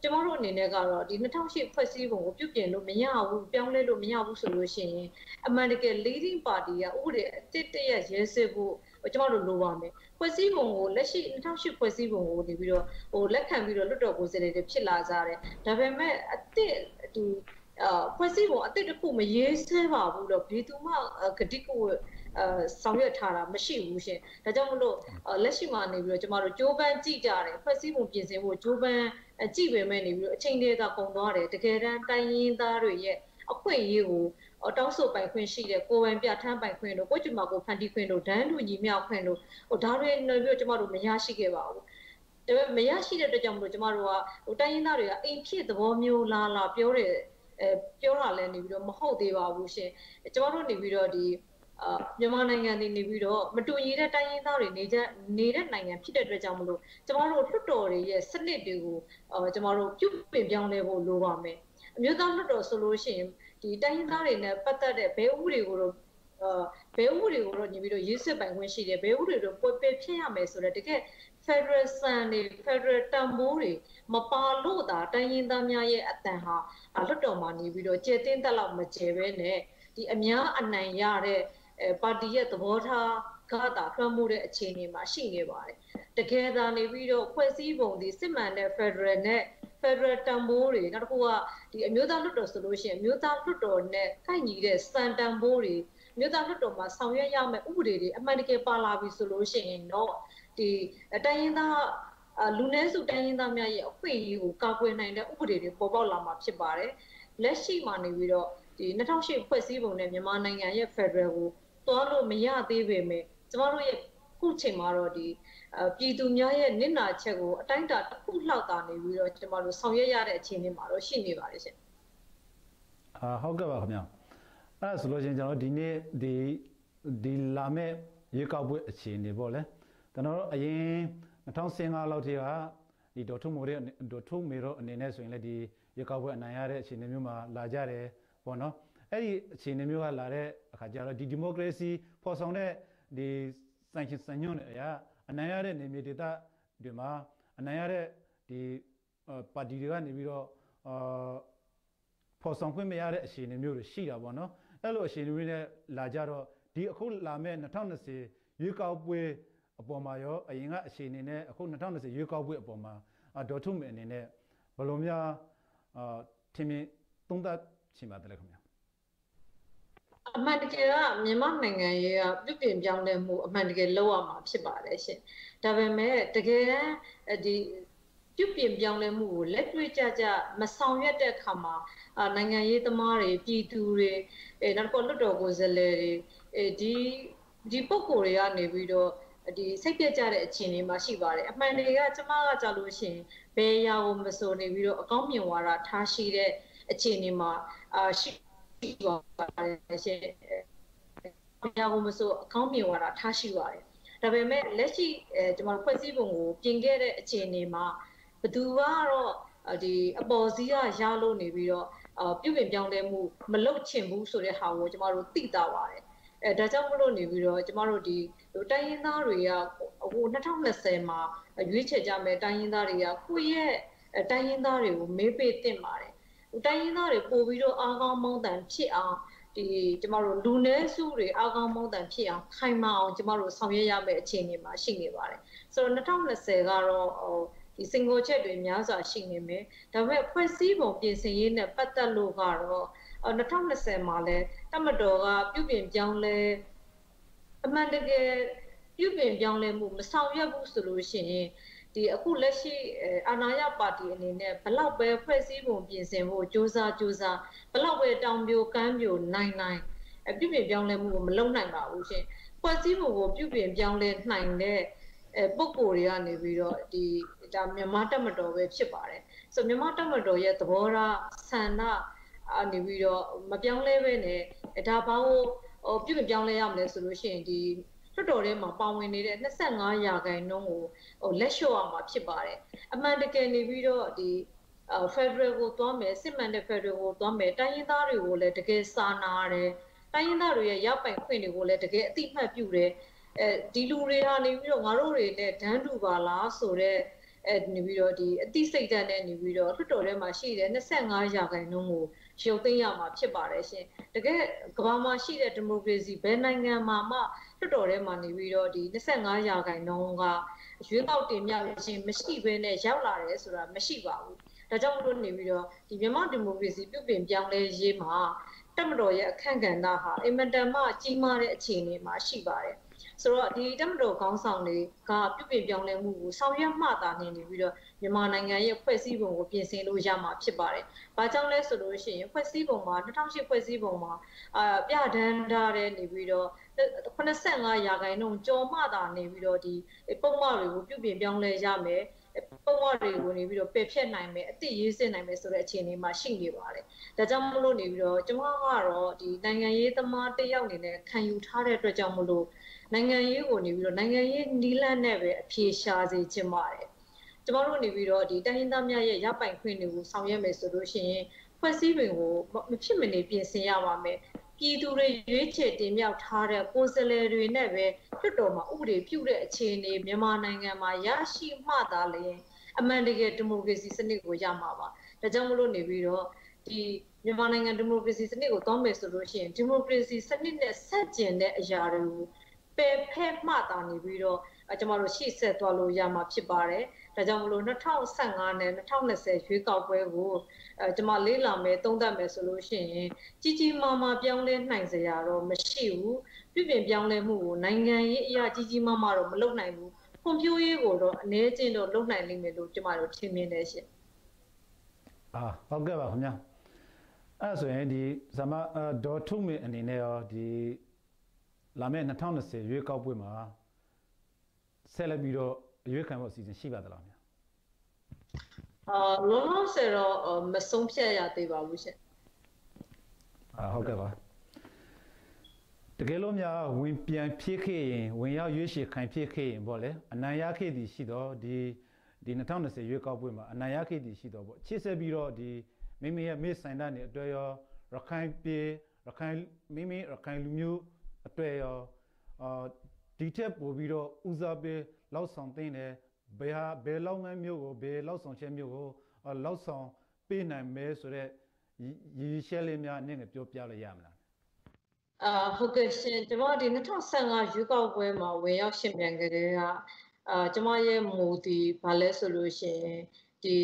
ကျမတို့အနေနဲ့ကတော့ဒီ2008ဖွဲ့စည်းပုံကိုပြုပြင်လို့မရဘူးပြောင်းလဲလို့မရဘူးဆိုလို့ရှိရင်အမှန်တကယ် leading party ကဥပဒေအစ်တရရဲစစ်ဖို့ကျမတို့လိုပါမယ်ဖွဲ့စည်းပုံကိုလက်ရှိ2008ဖွဲ့စည်းပုံကိုနေပြီးတော့ဟိုလက်ခံပြီးတော့လွတ်တော်ကိုယ်စားလှယ်တွေဖြစ်လာကြတယ်ဒါပေမဲ့အစ်ဒီအာ ဖွဲ့စည်းပုံအစ်တစ်ခုမရေးဆဲပါဘူးတော့ဘယ်သူမှဂတိကိုအဲဆောင်ရွက်ထားတာမရှိဘူးရှင်ဒါကြောင့်မလို့လက်ရှိမှာနေပြီးတော့ကျမတို့ကြိုးပမ်းကြည့်ကြတယ်ဖွဲ့စည်းပုံပြင်ဆင်ဖို့ကြိုးပမ်းကြည့်ပေမဲ့နေပြီးတော့အချိန်တွေကကုန်သွားတယ်တကယ်တမ်းတိုင်းရင်းသားတွေရဲ့အခွင့်အရေးကိုတောင်းဆိုပိုင်ခွင့်ရှိတဲ့ကိုယ်ပိုင်ပြဋ္ဌာန်းပိုင်ခွင့်တို့ကိုကျမကိုဖန်တီးခွင့်တို့ဒန်းလူညီမျှခွင့်တို့ဟိုဒါတွေနေပြီးတော့ကျမတို့မရရှိခဲ့ပါဘူးဒါပေမဲ့မရရှိတဲ့အတွက်ကြောင့်မလို့ကျမတို့ကဟိုတိုင်းရင်းသားတွေကအိမ်ဖြစ်သဘောမျိုးလာလာပြောတယ် အဲပြောတာလည်းနေပြီးတော့မဟုတ်သေးပါဘူးရှင်ကျမတို့နေပြီးတော့ဒီအာမြန်မာနိုင်ငံနေနေပြီးတော့မတူညီတဲ့တိုင်းရင်းသားတွေနေကြနေတဲ့နိုင်ငံဖြစ်တဲ့အတွက်ကြောင့်မလို့ကျမတို့လွှတ်တော်တွေရဲ့စနစ်တွေကိုအာကျမတို့ပြုပြင်ပြောင်းလဲဖို့လိုပါမယ်အမျိုးသားလွှတ်တော်ဆိုလို့ရှိရင်ဒီတိုင်းရင်းသားတွေနဲ့ပတ်သက်တဲ့ဘဲဥပဒေကိုတော့အာဘဲဥပဒေကိုတော့ညီပြီးတော့ရေးစစ်ပိုင်ခွင့်ရှိတယ်ဘဲဥပဒေတော့ပွေဖြစ်ရမယ်ဆိုတော့တကယ် Federal စံတွေ Federal တန်ဖိုးတွေမပါလို့သာတိုင်းရင်းသားများရဲ့အတန်ဟာလွတ်တော်မှာနေပြီးတော့ကျေတင်းတက်လောက်မကျေပဲနဲ့ဒီအများအနိုင်ရတဲ့အဲပါတီရဲ့သဘောထားကတာလွှမ်းမိုးတဲ့အခြေအနေမှာရှိနေပါတယ်တကယ်သာနေပြီးတော့ဖွဲ့စည်းပုံဒီစစ်မှန်တဲ့ Federal နဲ့ Federal တန်ဖိုးတွေနောက်တစ်ခုကဒီအမျိုးသားလွှတ်တော်ဆိုလို့ရှိရင်အမျိုးသားလွှတ်တော်နဲ့ကိုက်ညီတဲ့စံတန်ဖိုးတွေမြို့သားလွှတ်တော်မှာဆောင်ရွက်ရမယ့်ဥပဒေတွေအမှန်တကယ်ပါလာပြီဆိုလို့ရှိရင်တော့ ဒီတိုင်းရင်းသားလူနည်းစုတိုင်းရင်းသားများရဲ့အခွင့်အရေးကိုကာကွယ်နိုင်တဲ့ဥပဒေတွေပေါ်ပေါက်လာမှာဖြစ်ပါတယ်။လက်ရှိမှာနေပြီးတော့ဒီ2008ဖွဲ့စည်းပုံနဲ့မြန်မာနိုင်ငံရဲ့ Federal ကိုသွားလို့မရသေးပေမဲ့ကျမတို့ရဲ့ခုချိန်မှာတော့ဒီပြည်သူများရဲ့နစ်နာချက်ကိုအတိုင်းအတာတစ်ခုလောက်တာနေပြီးတော့ကျမတို့ဆောင်ရွက်ရတဲ့အခြေအနေမှာတော့ရှိနေပါတယ်ရှင်။အာဟုတ်ကဲ့ပါခင်ဗျာ။အဲ့ဒါဆိုလို့ရှိရင်ကျွန်တော်ဒီနေ့ဒီဒီလာမဲ့ရေကောက်ပွဲအခြေအနေပေါ့လေ ကျွန်တော်တို့အရင်2015လောက်ထိကဒီဒေါ်ထုမိုရဲ့ဒေါ်ထုမေရောအနေနဲ့ဆိုရင်လည်းဒီရေကောက်ပွဲအနိုင်ရတဲ့အခြေအနေမျိုးမှာလာကြတယ်ပေါ့နော်အဲ့ဒီအခြေအနေမျိုးကလာတဲ့အခါကျတော့ဒီဒီမိုကရေစီဖော်ဆောင်တဲ့ဒီစံချင်းစံညွန့်တဲ့အရာအနိုင်ရတဲ့နေမြေဒေသတွေမှာအနိုင်ရတဲ့ဒီပါတီတွေကနေပြီးတော့အာဖော်ဆောင်ခွင့်မရတဲ့အခြေအနေမျိုးတွေရှိတာပေါ့နော်အဲ့လိုအခြေအနေတွေနဲ့လာကြတော့ဒီအခုလာမဲ့2020ရွေးကောက်ပွဲ အပေါ်မှာရောအရင်ကအခြေအနေနဲ့အခု2020ရွေးကောက်ပွဲအပေါ်မှာဒေါ်ထုမေအနေနဲ့ဘယ်လိုများအာထင်မြင်သုံးသပ်ချင်ပါတယ်ခင်ဗျာအမှန်တကယ်ကမြန်မာနိုင်ငံရေးကပြုပြင်ပြောင်းလဲမှုအမှန်တကယ်လုပ်ရမှာဖြစ်ပါတယ်ရှင်ဒါပေမဲ့တကယ်ဒီပြုပြင်ပြောင်းလဲမှုကိုလက်တွေ့ကြကြမဆောင်ရွက်တဲ့အခါမှာနိုင်ငံရေးသမားတွေပြည်သူတွေအဲနောက်တစ်ခုလွတ်တော်ကိုယ်စားလှယ်တွေအဲဒီဒီပုံကိုယ်တွေကနေပြီးတော့ ဒီစိတ်ပြတ်ကြတဲ့အခြေအနေမှာရှိပါတယ်အမှန်တကယ်ကကျမကကြာလို့ရှိရင်ဘယ်ရာကိုမစိုးနေပြီးတော့အကောင့်မြင်ဝါဒထားရှိတဲ့အခြေအနေမှာအာရှိပါတယ်ရှင်ဘယ်ရာကိုမစိုးအကောင့်မြင်ဝါဒထားရှိပါတယ်ဒါပေမဲ့လက်ရှိအဲကျွန်တော်ဖွဲ့စည်းပုံကိုပြင်ခဲ့တဲ့အခြေအနေမှာဘသူကတော့ဒီအပေါ်စီးကရလို့နေပြီးတော့အပြုပြင်ပြောင်းလဲမှုမလုပ်ချင်ဘူးဆိုတဲ့ဟာကိုကျမတို့သိတာပါတယ် အဲဒါကြောင့်မလို့နေပြီးတော့ကျမတို့ဒီတိုင်းရင်းသားတွေကဟို2020မှာရွေးချယ်ကြမယ်တိုင်းရင်းသားတွေကကိုယ့်ရဲ့တိုင်းရင်းသားတွေကိုမေးပေးသင့်ပါတယ်တိုင်းရင်းသားတွေပို့ပြီးတော့အားကောင်းမောင်းတန်ဖြစ်အောင်ဒီကျမတို့လူနည်းစုတွေအားကောင်းမောင်းတန်ဖြစ်အောင်ခိုင်မာအောင်ကျမတို့ဆောင်ရွက်ရမယ့်အခြေအနေမှာရှိနေပါတယ်ဆိုတော့2020ကတော့ဟိုဒီ single ချက်တွေများစွာရှိနေမယ်ဒါပေမဲ့ဖွဲ့စည်းပုံပြင်ဆင်ရေးနဲ့ပတ်သက်လို့ကတော့2020မှာလဲ တမတော်ကပြုပြင်ပြောင်းလဲအမှန်တကယ်ပြုပြင်ပြောင်းလဲမှုမဆောင်ရွက်ဘူးဆိုလို့ရှိရင်ဒီအခုလက်ရှိအာဏာရပါတီအနေနဲ့ဘလောက်ပဲဖွဲ့စည်းပုံပြင်ဆင်ဖို့စ조사စ조사ဘလောက်ပဲတောင်ပြိုကမ်းပြိုနိုင်နိုင်ပြုပြင်ပြောင်းလဲမှုကိုမလုပ်နိုင်ပါဘူးရှင်ဖွဲ့စည်းပုံကိုပြုပြင်ပြောင်းလဲနိုင်တဲ့အဲပုံကိုယ်တွေကနေပြီးတော့ဒီဒါမြန်မာတက်မတော်ပဲဖြစ်ပါတယ်ဆိုမြန်မာတက်မတော်ရဲ့သဘောထားဆန္ဒ အနေပြီးတော့မပြောင်းလဲပဲနဲ့ဒါဘာလို့ဟိုပြုပြင်ပြောင်းလဲရမလဲဆိုလို့ရှိရင်ဒီလွှတ်တော်ထဲမှာပါဝင်နေတဲ့25ရာခိုင်နှုန်းကိုဟိုလက်လျှော့အောင်မှာဖြစ်ပါတယ်အမှန်တကယ်နေပြီးတော့ဒီ Federal ကိုသွားမယ်စစ်မှန်တဲ့ Federal ကိုသွားမယ်တိုင်းရင်းသားတွေကိုလည်းတကယ်စာနာတယ်တိုင်းရင်းသားတွေရဲ့ရပ်ပိုင်ခွင့်တွေကိုလည်းတကယ်အတိအမှတ်ပြုတယ်အဲဒီလူတွေဟာနေပြီးတော့ငါတို့တွေနဲ့ဒန်းတူပါလားဆိုတော့အဲနေပြီးတော့ဒီအသိစိတ်ဓာတ်နဲ့နေပြီးတော့လွှတ်တော်ထဲမှာရှိတဲ့25ရာခိုင်နှုန်းကို ရုပ်သိမ်းရမှာဖြစ်ပါတယ်ရှင်တကယ်ကမ္ဘာမှာရှိတဲ့ဒီမိုကရေစီဘယ်နိုင်ငံမှာမှလွှတ်တော်ထဲမှာနေပြီးတော့ဒီ25ရာခိုင်နှုန်းကရွေးကောက်တင်မြှောက်ခြင်းမရှိဘဲနဲ့ရောက်လာတယ်ဆိုတာမရှိပါဘူးဒါကြောင့်မလို့နေပြီးတော့ဒီမြန်မာဒီမိုကရေစီပြုပြင်ပြောင်းလဲရေးမှာတက်မတော်ရဲ့အခန့်ကဏ္ဍဟာအင်မတန်မှကြီးမားတဲ့အခြေအနေမှာရှိပါတယ် ဆိုတော့ဒီတက်မတော်ခေါင်းဆောင်တွေကပြုပြင်ပြောင်းလဲမှုကိုဆောင်ရွက်မှသာနေနေပြီးတော့မြန်မာနိုင်ငံရဲ့ဖွဲ့စည်းပုံကိုပြင်ဆင်လို့ရမှာဖြစ်ပါတယ်။ဘာကြောင့်လဲဆိုလို့ရှိရင်ဖွဲ့စည်းပုံမှာ2008ဖွဲ့စည်းပုံမှာအာပြဒန်းထားတဲ့နေပြီးတော့85ရာခိုင်နှုန်းကျော်မှသာနေပြီးတော့ဒီပုံမှန်တွေကိုပြုပြင်ပြောင်းလဲရမယ်။ပုံမှန်တွေကိုနေပြီးတော့ပယ်ဖြတ်နိုင်မယ်အတိရေးစစ်နိုင်မယ်ဆိုတဲ့အခြေအနေမှာရှိနေပါတယ်။ဒါကြောင့်မလို့နေပြီးတော့ကျွန်မကတော့ဒီနိုင်ငံရေးသမားတယောက်အနေနဲ့ခံယူထားတဲ့အတွက်ကြောင့်မလို့ နိုင်ငံရေးကိုနေပြီးတော့နိုင်ငံရေးနီးလန့်နဲ့ပဲအပြေရှားစေချင်ပါတယ်ကျမတို့နေပြီးတော့ဒီတိုင်းရင်းသားများရဲ့ရပိုင်ခွင့်တွေကိုဆောင်ရွက်မယ်ဆိုလို့ရှိရင်ဖွဲ့စည်းပုံကိုမဖြစ်မနေပြင်ဆင်ရပါမယ်ပြည်သူတွေရွေးချယ်တင်မြှောက်ထားတဲ့ကိုယ်စားလှယ်တွေနဲ့ပဲလွှတ်တော်မှာဥပဒေပြုတဲ့အခြေအနေမြန်မာနိုင်ငံမှာရရှိမှသာလျှင်အမှန်တကယ်ဒီမိုကရေစီစနစ်ကိုရမှာပါဒါကြောင့်မလို့နေပြီးတော့ဒီမမြန်မာနိုင်ငံဒီမိုကရေစီစနစ်ကိုတောင်းမယ်ဆိုလို့ရှိရင်ဒီမိုကရေစီစနစ်နဲ့ဆက်ကျင်တဲ့အရာတွေကို ပယ်ဖက်မှတာနေပြီးတော့ကျမတို့ရှေ့ဆက်သွားလို့ရမှာဖြစ်ပါတယ်။ဒါကြောင့်မလို့2015နဲ့2020ရွေးကောက်ပွဲကိုအဲကျမလေးလာမယ်သုံးသပ်မယ်ဆိုလို့ရှိရင်ကြီးကြီးမားမားပြောင်းလဲနိုင်စရာတော့မရှိဘူး။ပြည်ပြင်ပြောင်းလဲမှုကိုနိုင်ငံရေးအရာကြီးကြီးမားမားတော့မလုပ်နိုင်ဘူး။ဖွံ့ဖြိုးရေးကိုတော့အနေချင်းတော့လုပ်နိုင်လိမ့်မယ်လို့ကျမတို့ထင်မြင်နေရှင်။အာဟုတ်ကဲ့ပါခင်ဗျာ။အဲ့ဆိုရင်ဒီဇမဒေါ်ထုမင်းအနေနဲ့ရောဒီ လာမယ့်2020ရွေးကောက်ပွဲမှာဆက်လက်ပြီးတော့ရွေးခံဖို့အစီအစဉ်ရှိပါသလားဗျာအာလုံးလုံးဆယ်တော့မဆုံးဖြတ်ရသေးပါဘူးရှင်အာဟုတ်ကဲ့ပါတကယ်လို့များဝင်ပြန်ဖြစ်ခဲ့ရင်ဝင်ရောက်ရွေးချယ်ခံဖြစ်ခဲ့ရင်ပေါ့လေအနိုင်ရခဲ့သည်ရှိတော့ဒီဒီ2020ရွေးကောက်ပွဲမှာအနိုင်ရခဲ့သည်ရှိတော့ပေါ့ချစ်ဆက်ပြီးတော့ဒီမိမိရဲ့မိဆိုင်တဲ့နေအတွက်ရောရခိုင်ပြည်ရခိုင်မိမိရခိုင်လူမျိုး အတွက်ရောအာဒီထက်ပိုပြီးတော့ဦးစားပေးလောက်ဆောင်သိတယ်ဘယ်ဟာဘယ်လောက်ငန်းမျိုးကိုဘယ်လောက်ဆောင်ချက်မျိုးကိုလောက်ဆောင်ပေးနိုင်မဲဆိုတော့ရည်ရှဲလေးများအနေနဲ့ပြောပြလို့ရမလားအာဟုတ်ကဲ့ရှင်ကျွန်မဒီ2015ရွေးကောက်ပွဲမှာဝင်ရောက်ရှင်ပြန်ကြတဲ့ကအာကျွန်မရဲ့မူဒီဘာလဲဆိုလို့ရှိရင်ဒီ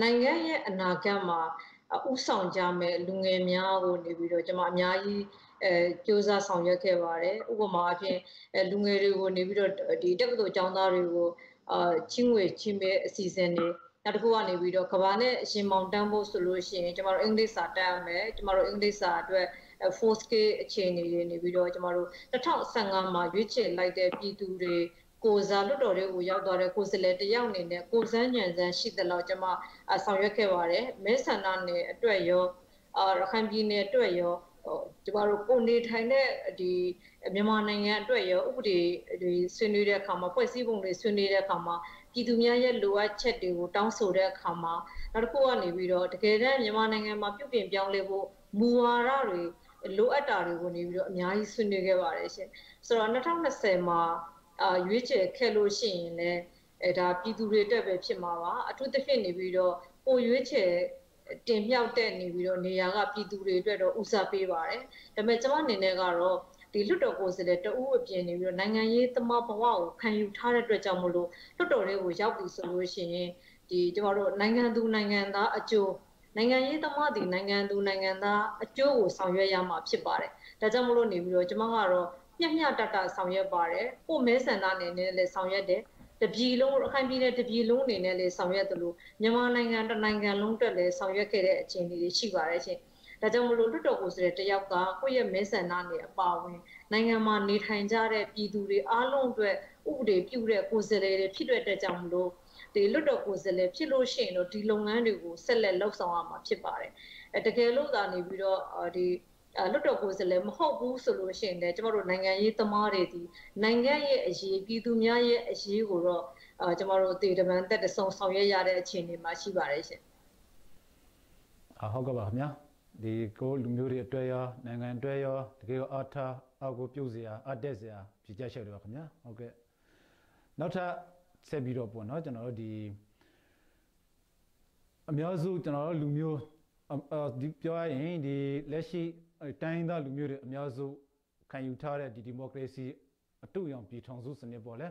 နိုင်ငံရဲ့အနာဂတ်မှာဥဆောင်ကြမဲ့လူငယ်များကိုနေပြီးတော့ကျွန်မအများကြီးအဲစူးစမ်းဆောင်ရွက်ခဲ့ပါတယ်ဥပမာအဖြစ်လူငယ်တွေကိုနေပြီးတော့ဒီတက္ကသိုလ်ကျောင်းသားတွေကိုအာချင်းငွေချင်းမဲအစီအစဉ်တွေနောက်တစ်ခုကနေပြီးတော့ကဘာနဲ့အရှင်မောင်တန်းဖို့ဆိုလို့ရှိရင်ကျမတို့အင်္ဂလိပ်စာတက်ရမယ်ကျမတို့အင်္ဂလိပ်စာအတွက် 4K အခြေအနေတွေနေပြီးတော့ကျမတို့2015မှာရွေးချယ်လိုက်တဲ့ပြည်သူတွေကိုစားလွတ်တော်တွေကိုရောက်သွားတဲ့ကိုယ်စလဲတယောက်အနေနဲ့ကိုစန်းညံစန်းရှိသလောက်ကျမဆောင်ရွက်ခဲ့ပါတယ်မဲဆန္ဒနယ်အတွက်ရောအာရခိုင်ပြည်နယ်အတွက်ရော ဟိုကျမတို့ကိုနေထိုင်တဲ့ဒီမြန်မာနိုင်ငံအတွက်ရောဥပဒေတွေဆွေးနွေးတဲ့အခါမှာဖွဲ့စည်းပုံတွေဆွေးနွေးတဲ့အခါမှာပြည်သူများရဲ့လိုအပ်ချက်တွေကိုတောင်းဆိုတဲ့အခါမှာနောက်တစ်ခုကနေပြီးတော့တကယ်တမ်းမြန်မာနိုင်ငံမှာပြုပြင်ပြောင်းလဲဖို့မူဝါဒတွေလိုအပ်တာတွေကိုနေပြီးတော့အများကြီးဆွေးနွေးခဲ့ပါတယ်ရှင်ဆိုတော့2020မှာအာရွေးချယ်ခဲ့လို့ရှိရင်လည်းအဲဒါပြည်သူတွေအတွက်ပဲဖြစ်မှာပါအထူးသဖြင့်နေပြီးတော့ပိုရွေးချယ် တင်မြှောက်တဲ့နေပြီးတော့နေရာကပြည်သူတွေအတွက်တော့ဦးစားပေးပါတယ်ဒါပေမဲ့ကျွန်မအနေနဲ့ကတော့ဒီလွတ်တော်ကိုယ်စားလှယ်တဦးအပြင်နေပြီးတော့နိုင်ငံရေးသမားဘဝကိုခံယူထားတဲ့အတွက်ကြောင့်မလို့လွတ်တော်တွေကိုရောက်ပြီဆိုလို့ရှိရင်ဒီကျွန်တော်တို့နိုင်ငံသူနိုင်ငံသားအကျိုးနိုင်ငံရေးသမားဒီနိုင်ငံသူနိုင်ငံသားအကျိုးကိုဆောင်ရွက်ရမှာဖြစ်ပါတယ်ဒါကြောင့်မလို့နေပြီးတော့ကျွန်မကတော့မျှမျှတတဆောင်ရွက်ပါတယ်ကိုမဲဆန္ဒအနေနဲ့လည်းဆောင်ရွက်တယ် တပြည်လုံးအခိုင်ပြည်နယ်တပြည်လုံးအနေနဲ့လည်းဆောင်ရွက်သလိုမြန်မာနိုင်ငံတနိုင်ငံလုံးအတွက်လည်းဆောင်ရွက်ခဲ့တဲ့အခြေအနေတွေရှိပါတယ်ရှင်ဒါကြောင့်မလို့လွတ်တော်ကိုယ်စားလှယ်တယောက်ကကိုယ့်ရဲ့မဲဆန္ဒနယ်အပါဝင်နိုင်ငံမှာနေထိုင်ကြတဲ့ပြည်သူတွေအားလုံးအတွက်ဥပဒေပြုတဲ့ကိုယ်စားလှယ်တွေဖြစ်တဲ့ကြောင့်မလို့ဒီလွတ်တော်ကိုယ်စားလှယ်ဖြစ်လို့ရှိရင်တော့ဒီလုပ်ငန်းတွေကိုဆက်လက်လှုပ်ဆောင်ရမှာဖြစ်ပါတယ်အဲတကယ်လို့သာနေပြီးတော့ဒီ လွတ်တော်ကိုယ်စားလှယ်မဟုတ်ဘူးဆိုလို့ရှိရင်လည်းကျမတို့နိုင်ငံရေးသမားတွေဒီနိုင်ငံရဲ့အရေးပြည်သူများရဲ့အရေးကိုတော့အာကျမတို့တေတမန်တက်တဆုံဆောင်ရွက်ရတဲ့အခြေအနေမှာရှိပါတယ်ရှင်။အဟုတ်ကဲ့ပါခင်ဗျာ။ဒီကိုလူမျိုးတွေအတွက်ရောနိုင်ငံအတွက်ရောတကယ်ရောအားထားအောက်ကိုပြုတ်စရာအတက်စရာပြည်ကြချက်တွေပါခင်ဗျာ။ဟုတ်ကဲ့။နောက်ထပ်ဆက်ပြီးတော့ပေါ့နော်ကျွန်တော်တို့ဒီအများစုကျွန်တော်တို့လူမျိုးဒီပြောရရင်ဒီလက်ရှိ တိုင်းသားလူမျိုးတွေအများစုခံယူထားတဲ့ဒီဒီမိုကရေစီအတူရောင်ပြည်ထောင်စုစနစ်ပေါ့လေ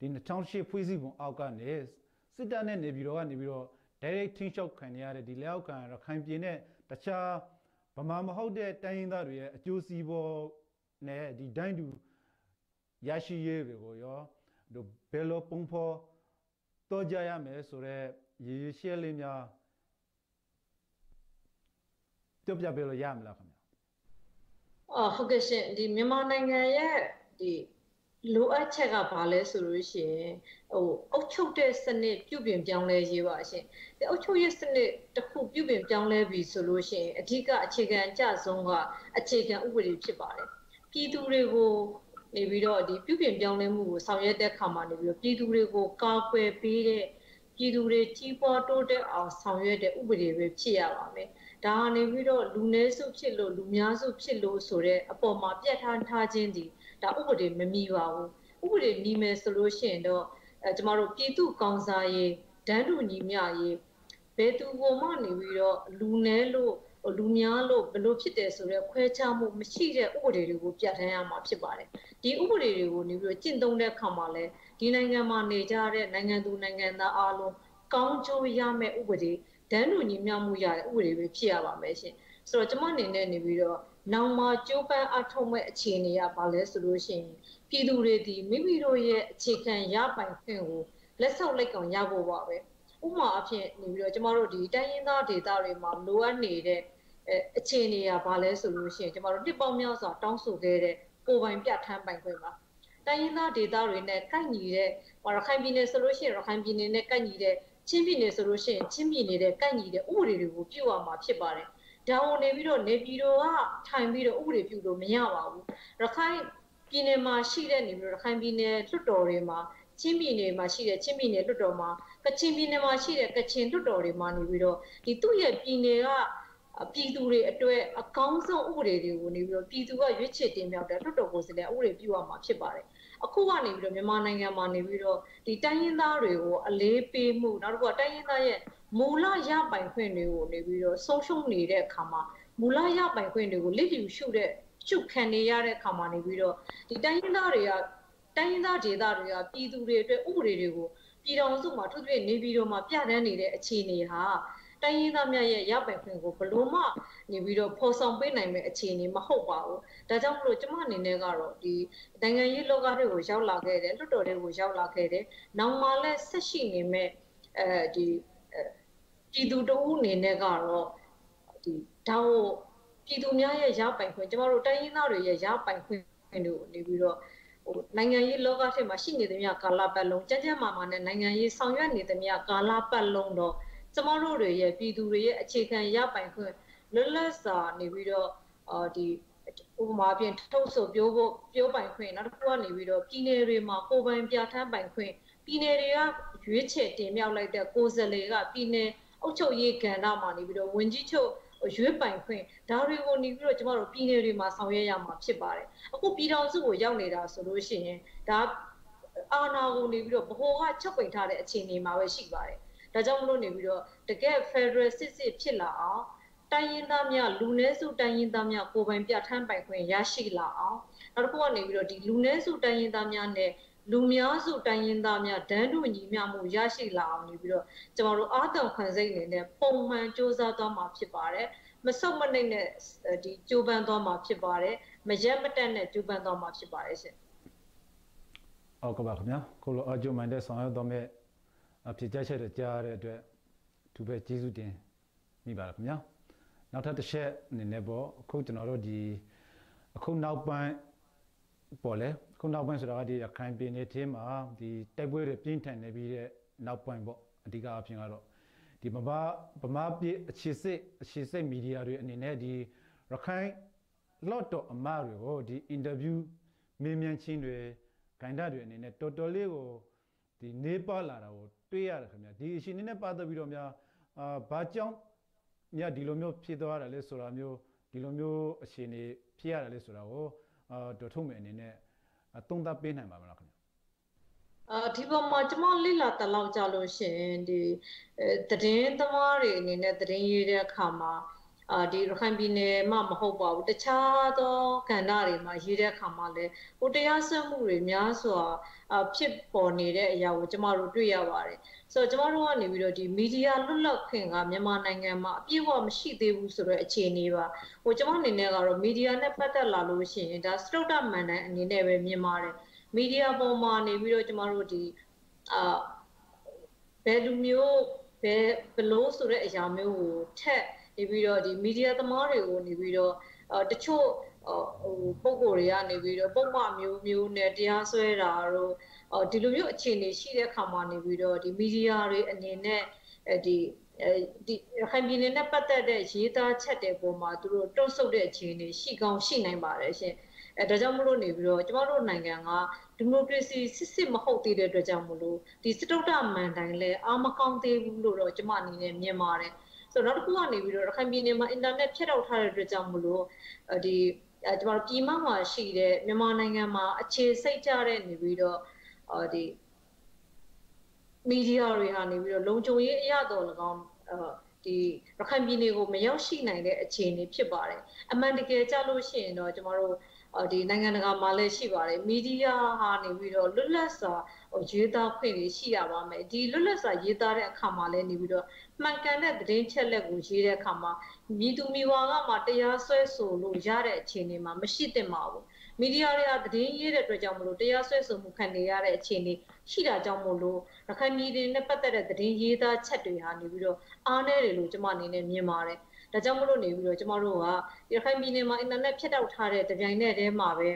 ဒီ2008ဖွဲ့စည်းပုံအောက်ကနေစစ်တပ်နဲ့နေပြည်တော်ကနေပြီးတော့ direct ထင်းလျှောက်ခံရတဲ့ဒီလက်အောက်ခံရခိုင်ပြည်နဲ့တခြားဗမာမဟုတ်တဲ့တိုင်းရင်းသားတွေရဲ့အကျိုးစီးပွားနဲ့ဒီတိုင်းတူရရှိရေးတွေကိုရောတို့ဘယ်လိုပုံဖော်တော့ကြရမယ်ဆိုတော့ရေရှဲလေးများပြောပြပေးလို့ရမလားခင်ဗျ အော်ဟုတ်ကဲ့ရှင်ဒီမြန်မာနိုင်ငံရဲ့ဒီလိုအပ်ချက်ကဘာလဲဆိုလို့ရှိရင်ဟိုအုပ်ချုပ်တဲ့စနစ်ပြုပြင်ပြောင်းလဲရေးပါရှင်ဒီအုပ်ချုပ်ရေးစနစ်တစ်ခုပြုပြင်ပြောင်းလဲပြီဆိုလို့ရှိရင်အဓိကအခြေခံအကျဆုံးကအခြေခံဥပဒေဖြစ်ပါတယ်ပြည်သူတွေကိုနေပြီးတော့ဒီပြုပြင်ပြောင်းလဲမှုကိုဆောင်ရွက်တဲ့အခါမှာနေပြီးတော့ပြည်သူတွေကိုကာကွယ်ပေးတဲ့ပြည်သူတွေကြီးပွားတိုးတက်အောင်ဆောင်ရွက်တဲ့ဥပဒေပဲဖြစ်ရပါမယ် ဒါကနေပြီးတော့လူနည်းစုဖြစ်လို့လူများစုဖြစ်လို့ဆိုတဲ့အပေါ်မှာပြတ်ထားထားခြင်းဒီဒါဥပဒေမမီပါဘူးဥပဒေမီမယ်ဆိုလို့ရှိရင်တော့အဲကျမတို့ပြည်သူကောင်စားရေးဒန်းတူညီမျှရေးဘယ်သူကိုမှနေပြီးတော့လူနည်းလို့ဟလူများလို့ဘလို့ဖြစ်တယ်ဆိုတော့ခွဲခြားမှုမရှိတဲ့ဥပဒေတွေကိုပြဋ္ဌာန်းရမှာဖြစ်ပါတယ်ဒီဥပဒေတွေကိုနေပြီးတော့ကျင့်သုံးတဲ့အခါမှာလဲဒီနိုင်ငံမှာနေကြတဲ့နိုင်ငံသူနိုင်ငံသားအားလုံးကောင်းကျိုးရမယ့်ဥပဒေ ဒန်းတူညီမျှမှုရတဲ့ဥပဒေပဲဖြစ်ရပါမယ်ရှင်ဆိုတော့ကျွန်မအနေနဲ့နေပြီးတော့နောင်မှာကြိုးပမ်းအထောက်မဲ့အခြေအနေကဘာလဲဆိုလို့ရှိရင်ပြည်သူတွေဒီမိမိတို့ရဲ့အခြေခံရပိုင်ခွင့်ကိုလက်ဆောက်လိုက်ကောင်ရဖို့ပါပဲဥပမာအဖြစ်နေပြီးတော့ကျမတို့ဒီတိုင်းရင်းသားဒေသတွေမှာလိုအပ်နေတဲ့အခြေအနေကဘာလဲဆိုလို့ရှိရင်ကျမတို့နှစ်ပေါင်းများစွာတောင်းဆိုခဲ့တဲ့ကိုပိုင်ပြဋ္ဌာန်းပိုင်ခွင့်ပါတိုင်းရင်းသားဒေသတွေနဲ့ကိုက်ညီတဲ့ရခိုင်ပြည်နယ်ဆိုလို့ရှိရင်ရခိုင်ပြည်နယ်နဲ့ကိုက်ညီတဲ့ ချင်းပြည်နယ်ဆိုလို့ရှိရင်ချင်းပြည်နယ်နဲ့ကိုက်ညီတဲ့ဥပဒေတွေကိုပြုရမှာဖြစ်ပါတယ်ဒါဝင်နေပြီးတော့နေပြည်တော်ကထိုင်ပြီးတော့ဥပဒေပြုလို့မရပါဘူးရခိုင်ပြည်နယ်မှာရှိတဲ့နေပြီးတော့ရခိုင်ပြည်နယ်လွှတ်တော်တွေမှာချင်းပြည်နယ်မှာရှိတဲ့ချင်းပြည်နယ်လွှတ်တော်မှာကချင်ပြည်နယ်မှာရှိတဲ့ကချင်လွှတ်တော်တွေမှာနေပြီးတော့ဒီသူ့ရဲ့ပြည်နယ်ကပြည်သူတွေအတွက်အကောင်းဆုံးဥပဒေတွေကိုနေပြီးတော့ပြည်သူကရွေးချယ်တင်မြှောက်တဲ့လွှတ်တော်ကိုယ်စားလှယ်ဥပဒေပြုရမှာဖြစ်ပါတယ် အခုကနေပြီးတော့မြန်မာနိုင်ငံမှာနေပြီးတော့ဒီတိုင်းရင်းသားတွေကိုအလေးပေးမှုနောက်တစ်ခုကတိုင်းရင်းသားရဲ့မူလရပိုင်ခွင့်တွေကိုနေပြီးတော့ဆုံးရှုံးနေတဲ့အခါမှာမူလရပိုင်ခွင့်တွေကိုလစ်လျူရှုတဲ့ရှုခံနေရတဲ့အခါမှာနေပြီးတော့ဒီတိုင်းရင်းသားတွေကတိုင်းရင်းသားဒေသတွေကပြည်သူတွေအတွက်ဥပဒေတွေကိုပြည်တော်စုမှာသူတို့နေပြည်တော်မှာပြဋ္ဌာန်းနေတဲ့အခြေအနေဟာ တိုင်းရင်းသားများရဲ့ရပိုင်ခွင့်ကိုဘလို့မှနေပြီးတော့ဖော်ဆောင်ပေးနိုင်မယ့်အခြေအနေမဟုတ်ပါဘူး။ဒါကြောင့်မလို့ကျမအနေနဲ့ကတော့ဒီနိုင်ငံရေးလောကတွေကိုရောက်လာခဲ့တယ်လွတ်တော်တွေကိုရောက်လာခဲ့တယ်။နောက်မှလည်းဆက်ရှိနေမဲ့အဲဒီပြည်သူတို့အနေနဲ့ကတော့ဒီဒါကိုပြည်သူများရဲ့ရပိုင်ခွင့်ကျမတို့တိုင်းရင်းသားတွေရဲ့ရပိုင်ခွင့်တွေကိုနေပြီးတော့ဟိုနိုင်ငံရေးလောကထဲမှာရှိနေသမျှကာလပတ်လုံးကြမ်းကြမ်းမာမာနဲ့နိုင်ငံရေးဆောင်ရွက်နေသမျှကာလပတ်လုံးတော့ ကျမတို့တွေရဲ့ပြည်သူတွေရဲ့အခြေခံရပိုင်ခွင့်လွတ်လပ်စွာနေပြီးတော့အာဒီဥပမာပြင်ထုတ်ဆိုပြောဖို့ပြောပိုင်ခွင့်နောက်တစ်ခုကနေပြီးတော့ပြည်နယ်တွေမှာကိုပိုင်ပြဋ္ဌာန်းပိုင်ခွင့်ပြည်နယ်တွေကရွေးချယ်တင်မြှောက်လိုက်တဲ့ကိုယ်စားလှယ်ကပြည်နယ်အုပ်ချုပ်ရေးကဏ္ဍမှာနေပြီးတော့ဝင်ကြီးချုပ်ရွေးပိုင်ခွင့်ဒါတွေကိုနေပြီးတော့ကျမတို့ပြည်နယ်တွေမှာဆောင်ရွက်ရမှာဖြစ်ပါတယ်အခုပြည်တော်စုကိုရောက်နေတာဆိုလို့ရှိရင်ဒါအာဏာကိုနေပြီးတော့ဘ ਹੁ ကချုပ်ပိန်ထားတဲ့အခြေအနေမှာပဲရှိပါတယ် ဒါကြောင့်မလို့နေပြီးတော့တကယ် Federal စစ်စစ်ဖြစ်လာအောင်တိုင်းရင်းသားများလူနည်းစုတိုင်းရင်းသားများကိုယ်ပိုင်ပြဋ္ဌာန်းပိုင်ခွင့်ရရှိလာအောင်နောက်တစ်ခုကနေပြီးတော့ဒီလူနည်းစုတိုင်းရင်းသားများနဲ့လူများစုတိုင်းရင်းသားများဒန်းတူညီမျှမှုရရှိလာအောင်နေပြီးတော့ကျွန်တော်တို့အာတောင်ခံစိတ်အနေနဲ့ပုံမှန်စ조사သွားမှာဖြစ်ပါတယ်မဆုတ်မနှိမ့်နဲ့ဒီကြိုးပမ်းသွားမှာဖြစ်ပါတယ်မရက်မတက်နဲ့ကြိုးပမ်းသွားမှာဖြစ်ပါတယ်ရှင်ဟုတ်ကဲ့ပါခင်ဗျာကိုလိုအကြိုမှန်တဲ့ဆောင်ရွက်တော်မဲ့အ ဖြစ်ကြချက်တွေကြားရတဲ့အတွက်သူပဲကျေးဇူးတင်မိပါတယ်ခင်ဗျာနောက်ထပ်တစ်ချက်အနေနဲ့ပေါ့အခုကျွန်တော်တို့ဒီအခုနောက်ပိုင်းပေါ်လဲခုနောက်ပိုင်းဆိုတော့ဒီရခိုင်ပြည်နယ်ထဲမှာဒီတိုက်ပွဲတွေပြင်းထန်နေပြီးတဲ့နောက်ပိုင်းပေါ့အဓိကအဖြစ်ကတော့ဒီဗမာဗမာပြည်အခြေစစ်အခြေစစ်မီဒီယာတွေအနေနဲ့ဒီရခိုင်လော့တော့အမတွေကိုဒီအင်တာဗျူးမေးမြန်းခြင်းတွေဂိုင်ဒတွေအနေနဲ့တော်တော်လေးကိုဒီနေပါလာတာကို တွေ့ရတယ်ခင်ဗျာဒီအရှင်နေနဲ့ပတ်သက်ပြီးတော့များအာဘာကြောင့်မြတ်ဒီလိုမျိုးဖြစ်သွားတယ်လဲဆိုတာမျိုးဒီလိုမျိုးအခြေအနေဖြစ်ရတယ်လဲဆိုတာကိုအာတော်ထုံးမယ်အနေနဲ့သုံးသပ်ပေးနိုင်ပါမလားခင်ဗျအာဒီပေါ်မှာကျွန်မလိလာတလောက်ကြလို့ရှင်ဒီသတင်းသမားတွေအနေနဲ့သတင်းရေးတဲ့အခါမှာ အာဒီရခိုင်ပြည်နယ်မှမဟုတ်ပါဘူးတခြားသောကဏ္ဍတွေမှာရေးတဲ့အခါမှာလည်းဟိုတရားစွဲမှုတွေများစွာဖြစ်ပေါ်နေတဲ့အရာကိုကျမတို့တွေ့ရပါတယ်ဆိုတော့ကျမတို့ကနေပြီးတော့ဒီမီဒီယာလွတ်လပ်ခွင့်ကမြန်မာနိုင်ငံမှာအပြည့်အဝမရှိသေးဘူးဆိုတော့အခြေအနေပါဟိုကျမအနေနဲ့ကတော့မီဒီယာနဲ့ပတ်သက်လာလို့ရှိရင်ဒါစတုတ္တမန်တန်အနေနဲ့ပဲမြင်ပါတယ်မီဒီယာပေါ်မှာနေပြီးတော့ကျမတို့ဒီအာဘယ်လူမျိုးဘယ်ဘလို့ဆိုတဲ့အရာမျိုးကိုထက် နေပြီးတော့ဒီမီဒီယာသမားတွေကိုနေပြီးတော့တချို့ဟိုပုံကိုယ်တွေကနေပြီးတော့ပုံမှန်မျိုးမျိုးနဲ့တရားစွဲတာတို့ဒီလိုမျိုးအခြေအနေရှိတဲ့အခါမှာနေပြီးတော့ဒီမီဒီယာတွေအနေနဲ့ဒီအဲဒီခိုင်ပြည်နယ်နဲ့ပတ်သက်တဲ့ရေးသားချက်တွေပေါ်မှာသူတို့တွန့်ဆုတ်တဲ့အခြေအနေရှိကောင်းရှိနိုင်ပါတယ်ရှင်အဲဒါကြောင့်မလို့နေပြီးတော့ကျမတို့နိုင်ငံကဒီမိုကရေစီစစ်စစ်မဟုတ်သေးတဲ့အတွက်ကြောင့်မလို့ဒီစတုတ္တမန်တိုင်းလဲအာမကောင်းသေးဘူးလို့တော့ကျမအနေနဲ့မြင်ပါတယ် ဆိုတော့နောက်တစ်ခုကနေပြီးတော့ရခိုင်ပြည်နယ်မှာအင်တာနက်ဖြတ်တောက်ထားတဲ့အတွက်ကြောင့်မလို့ဒီအဲကျွန်တော်ပြည်မမှာရှိတဲ့မြန်မာနိုင်ငံမှာအခြေစိတ်ကြတဲ့နေပြီးတော့ဒီမီဒီယာတွေဟာနေပြီးတော့လုံခြုံရေးအရတော်၎င်းဒီဒီရခိုင်ပြည်နယ်ကိုမရောက်ရှိနိုင်တဲ့အခြေအနေဖြစ်ပါတယ်အမှန်တကယ်ကြလို့ရှိရင်တော့ကျမတို့ဒီနိုင်ငံတကာမှာလည်းရှိပါတယ်မီဒီယာဟာနေပြီးတော့လွတ်လပ်စွာရေးသားခွင့်တွေရှိရပါမယ်ဒီလွတ်လပ်စွာရေးသားတဲ့အခါမှာလည်းနေပြီးတော့ မှန်ကန်တဲ့သတင်းချက်လက်ကိုရေးတဲ့အခါမှာမိသူမိဘကမှတရားစွဲဆိုလို့ရတဲ့အခြေအနေမှာမရှိသင့်ပါဘူးမီဒီယာတွေကသတင်းရေးတဲ့အတွက်ကြောင့်မလို့တရားစွဲဆိုမှုခံနေရတဲ့အခြေအနေရှိတာကြောင့်မို့လို့ရခိုင်ပြည်နယ်နဲ့ပတ်သက်တဲ့သတင်းရေးသားချက်တွေဟာနေပြီးတော့အားနည်းတယ်လို့ကျွန်မအနေနဲ့မြင်ပါတယ်ဒါကြောင့်မလို့နေပြီးတော့ကျမတို့ကရခိုင်ပြည်နယ်မှာအင်တာနက်ဖြတ်တောက်ထားတဲ့တပြိုင်နက်တည်းမှာပဲ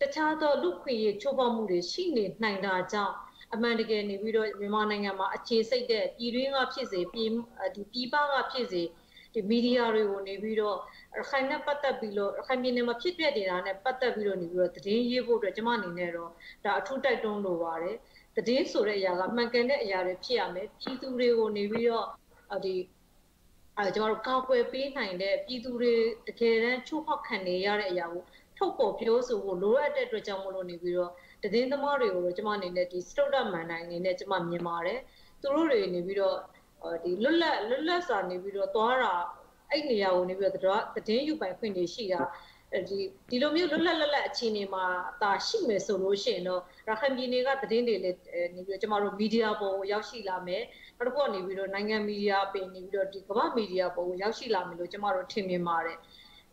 တခြားသောလူခွင့်ရေးချိုးဖောက်မှုတွေရှိနေနိုင်တာကြောင့် အမှန်တကယ်နေပြီးတော့မြန်မာနိုင်ငံမှာအခြေစိတ်တဲ့ပြည်တွင်းကဖြစ်စေပြည်ဒီပြည်ပကဖြစ်စေဒီမီဒီယာတွေကိုနေပြီးတော့ရခိုင်နဲ့ပတ်သက်ပြီးတော့ရခိုင်ပြည်နယ်မှာဖြစ်ပျက်နေတာနဲ့ပတ်သက်ပြီးတော့နေပြီးတော့သတင်းရေးဖို့အတွက်ကျမအနေနဲ့တော့ဒါအထူးတိုက်တွန်းလိုပါတယ်သတင်းဆိုတဲ့အရာကမှန်ကန်တဲ့အရာတွေဖြစ်ရမယ်ပြည်သူတွေကိုနေပြီးတော့ဒီအဲကျွန်တော်တို့ကောက်ွယ်ပေးနိုင်တဲ့ပြည်သူတွေတကယ်တမ်းချိုးဖောက်ခံနေရတဲ့အရာကိုထုတ်ပေါ်ပြောဆိုဖို့လိုအပ်တဲ့အတွက်ကြောင့်မလို့နေပြီးတော့ တည်င်းသမားတွေကိုတော့ကျွန်မအနေနဲ့ဒီစတုဒ္ဒမန်တိုင်းအနေနဲ့ကျွန်မမြင်ပါတယ်သူတို့တွေနေပြီးတော့ဒီလွတ်လပ်လွတ်လပ်စွာနေပြီးတော့သွားတာအဲ့နေရာကိုနေပြီးတော့တည်င်းယူပိုင်ခွင့်တွေရှိတာဒီဒီလိုမျိုးလွတ်လပ်လွတ်လပ်အခြေအနေမှာဒါရှိမယ်ဆိုလို့ရှိရင်တော့ရခိုင်ပြည်နယ်ကသတင်းတွေလည်းနေပြီးတော့ကျမတို့မီဒီယာပေါ်ကိုရောက်ရှိလာမယ်နောက်တစ်ခုကနေပြီးတော့နိုင်ငံမီဒီယာပင်နေပြီးတော့ဒီကမ္ဘာမီဒီယာပေါ်ကိုရောက်ရှိလာမယ်လို့ကျမတို့ထင်မြင်ပါတယ်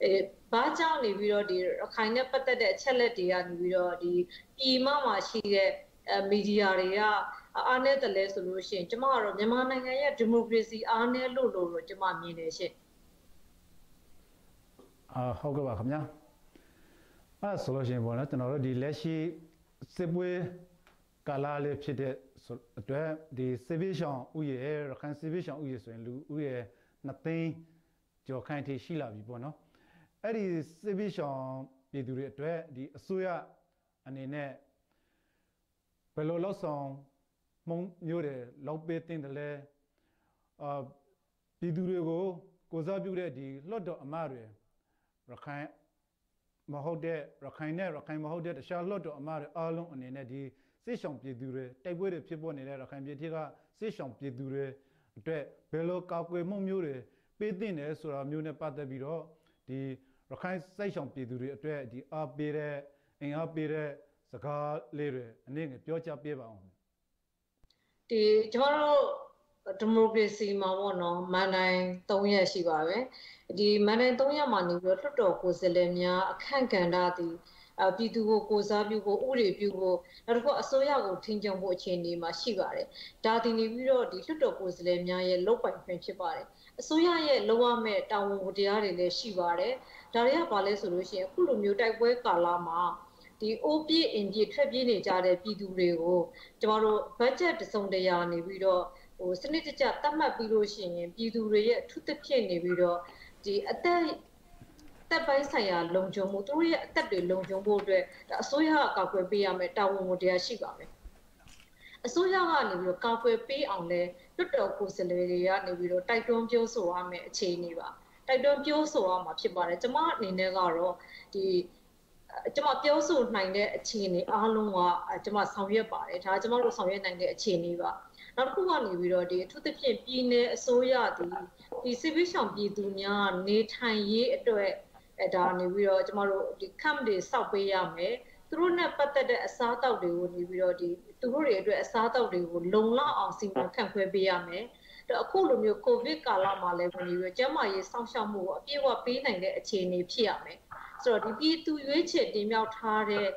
အဲဘာကြောင့်နေပြီးတော့ဒီရခိုင်နဲ့ပတ်သက်တဲ့အချက်လက်တွေကနေပြီးတော့ဒီပြည်မမှာရှိတဲ့မီဒီယာတွေကအားနည်းတယ်လဲဆိုလို့ရှိရင်ကျမကတော့မြန်မာနိုင်ငံရဲ့ဒီမိုကရေစီအားနည်းလို့လို့တော့ကျမမြင်နေရှင့်အာဟုတ်ကဲ့ပါခင်ဗျာအဲဆိုလို့ရှိရင်ပေါ့နော်ကျွန်တော်တို့ဒီလက်ရှိစစ်ပွဲကာလလေးဖြစ်တဲ့အတွက်ဒီစစ်ဘေးရှောင်ဥယျာဉ်ရခိုင်စစ်ဘေးရှောင်ဥယျာဉ်ဆိုရင်လူဥယျာဉ်2သိန်းကျော်ခန့်ထိရှိလာပြီပေါ့နော် အဲ့ဒီစစ်ဘေးရှောင်ပြည်သူတွေအတွက်ဒီအစိုးရအနေနဲ့ဘယ်လိုလောက်ဆောင်မုံမျိုးတယ်လောက်ပေးတင်တယ်လဲအာပြည်သူတွေကိုကိုစားပြုတဲ့ဒီလွတ်တော်အမတွေရခိုင်မဟုတ်တဲ့ရခိုင်နဲ့ရခိုင်မဟုတ်တဲ့တခြားလွတ်တော်အမတွေအားလုံးအနေနဲ့ဒီစစ်ဆောင်ပြည်သူတွေတိုက်ပွဲတွေဖြစ်ပေါ်နေတဲ့ရခိုင်ပြည်ထက်ကစစ်ဆောင်ပြည်သူတွေအတွက်ဘယ်လိုကောက်ွယ်မှုမျိုးတွေပေးတင်တယ်ဆိုတာမျိုးနဲ့ပတ်သက်ပြီးတော့ဒီ ရခိုင်စိတ်ဆောင်ပြည်သူတွေအတွက်ဒီအားပေးတဲ့အင်အားပေးတဲ့စကားလေးတွေအနေနဲ့ပြောချပေးပါအောင်ဒီကျွန်တော်တို့ဒီမိုကရေစီမှာပေါ့နော်မန်တိုင်း3ရက်ရှိပါပဲဒီမန်တိုင်း3ရက်မှာနေပြီးတော့လွှတ်တော်ကိုယ်စားလှယ်များအခန့်ကဏ္ဍသည်အပြည်သူကိုကိုစားပြုဖို့ဥပဒေပြုဖို့နောက်တစ်ခုအစိုးရကိုထင်ကြုံဖို့အခြေအနေမှာရှိပါတယ်ဒါတည်နေပြီးတော့ဒီလွှတ်တော်ကိုယ်စားလှယ်များရဲ့လုပ်ပိုင်ခွင့်ဖြစ်ပါတယ်အစိုးရရဲ့လုပ်ရမယ့်တာဝန်ဝတ္တရားတွေလည်းရှိပါတယ် ဒါတွေကဘာလဲဆိုလို့ရှိရင်အခုလိုမျိုးတိုက်ပွဲကာလမှာဒီအိုးပြည့်အင်ပြည့်ထွက်ပြေးနေကြတဲ့ပြည်သူတွေကိုကျမတို့ budget တစုံတရာနေပြီးတော့ဟိုစနစ်တကျသတ်မှတ်ပြီးလို့ရှိရင်ပြည်သူတွေရဲ့အထူးသဖြင့်နေပြီးတော့ဒီအသက်တက်ပိုင်းဆိုင်ရာလုံခြုံမှုသူတို့ရဲ့အသက်တွေလုံခြုံဖို့အတွက်အစိုးရကကောက်ွယ်ပေးရမယ်တာဝန်ဝတ္တရားရှိပါမယ်အစိုးရကနေပြီးတော့ကောက်ွယ်ပေးအောင်လဲလွတ်တော်ကိုယ်စားလှယ်တွေကနေပြီးတော့တိုက်တွန်းပြောဆိုရမယ်အခြေအနေပါ တိုက်တွန်းပြောဆိုရမှာဖြစ်ပါတယ်ကျွန်မအနေနဲ့ကတော့ဒီကျွန်မပြောဆိုနိုင်တဲ့အခြေအနေအားလုံးကကျွန်မဆောင်ရွက်ပါတယ်ဒါကျွန်မတို့ဆောင်ရွက်နိုင်တဲ့အခြေအနေပါနောက်တစ်ခုကနေပြီးတော့ဒီအထူးသဖြင့်ပြည်내အစိုးရသည်ဒီစစ်ပေးဆောင်ပြည်သူများနေထိုင်ရေးအတွက်အဲဒါနေပြီးတော့ကျမတို့ဒီ camp တွေစောက်ပေးရမယ်သူတို့နဲ့ပတ်သက်တဲ့အစားအသောက်တွေကိုနေပြီးတော့ဒီသူတို့တွေအတွက်အစားအသောက်တွေကိုလုံလောက်အောင်စီမံခန့်ခွဲပေးရမယ် အခုလိုမျိုးကိုဗစ်ကာလမှာလည်းဝင်ပြီးတော့ကျန်းမာရေးစောင့်ရှောက်မှုကိုအပြည့်အဝပေးနိုင်တဲ့အခြေအနေဖြစ်ရမယ်ဆိုတော့ဒီပြည်သူရွေးချယ်တင်မြှောက်ထားတဲ့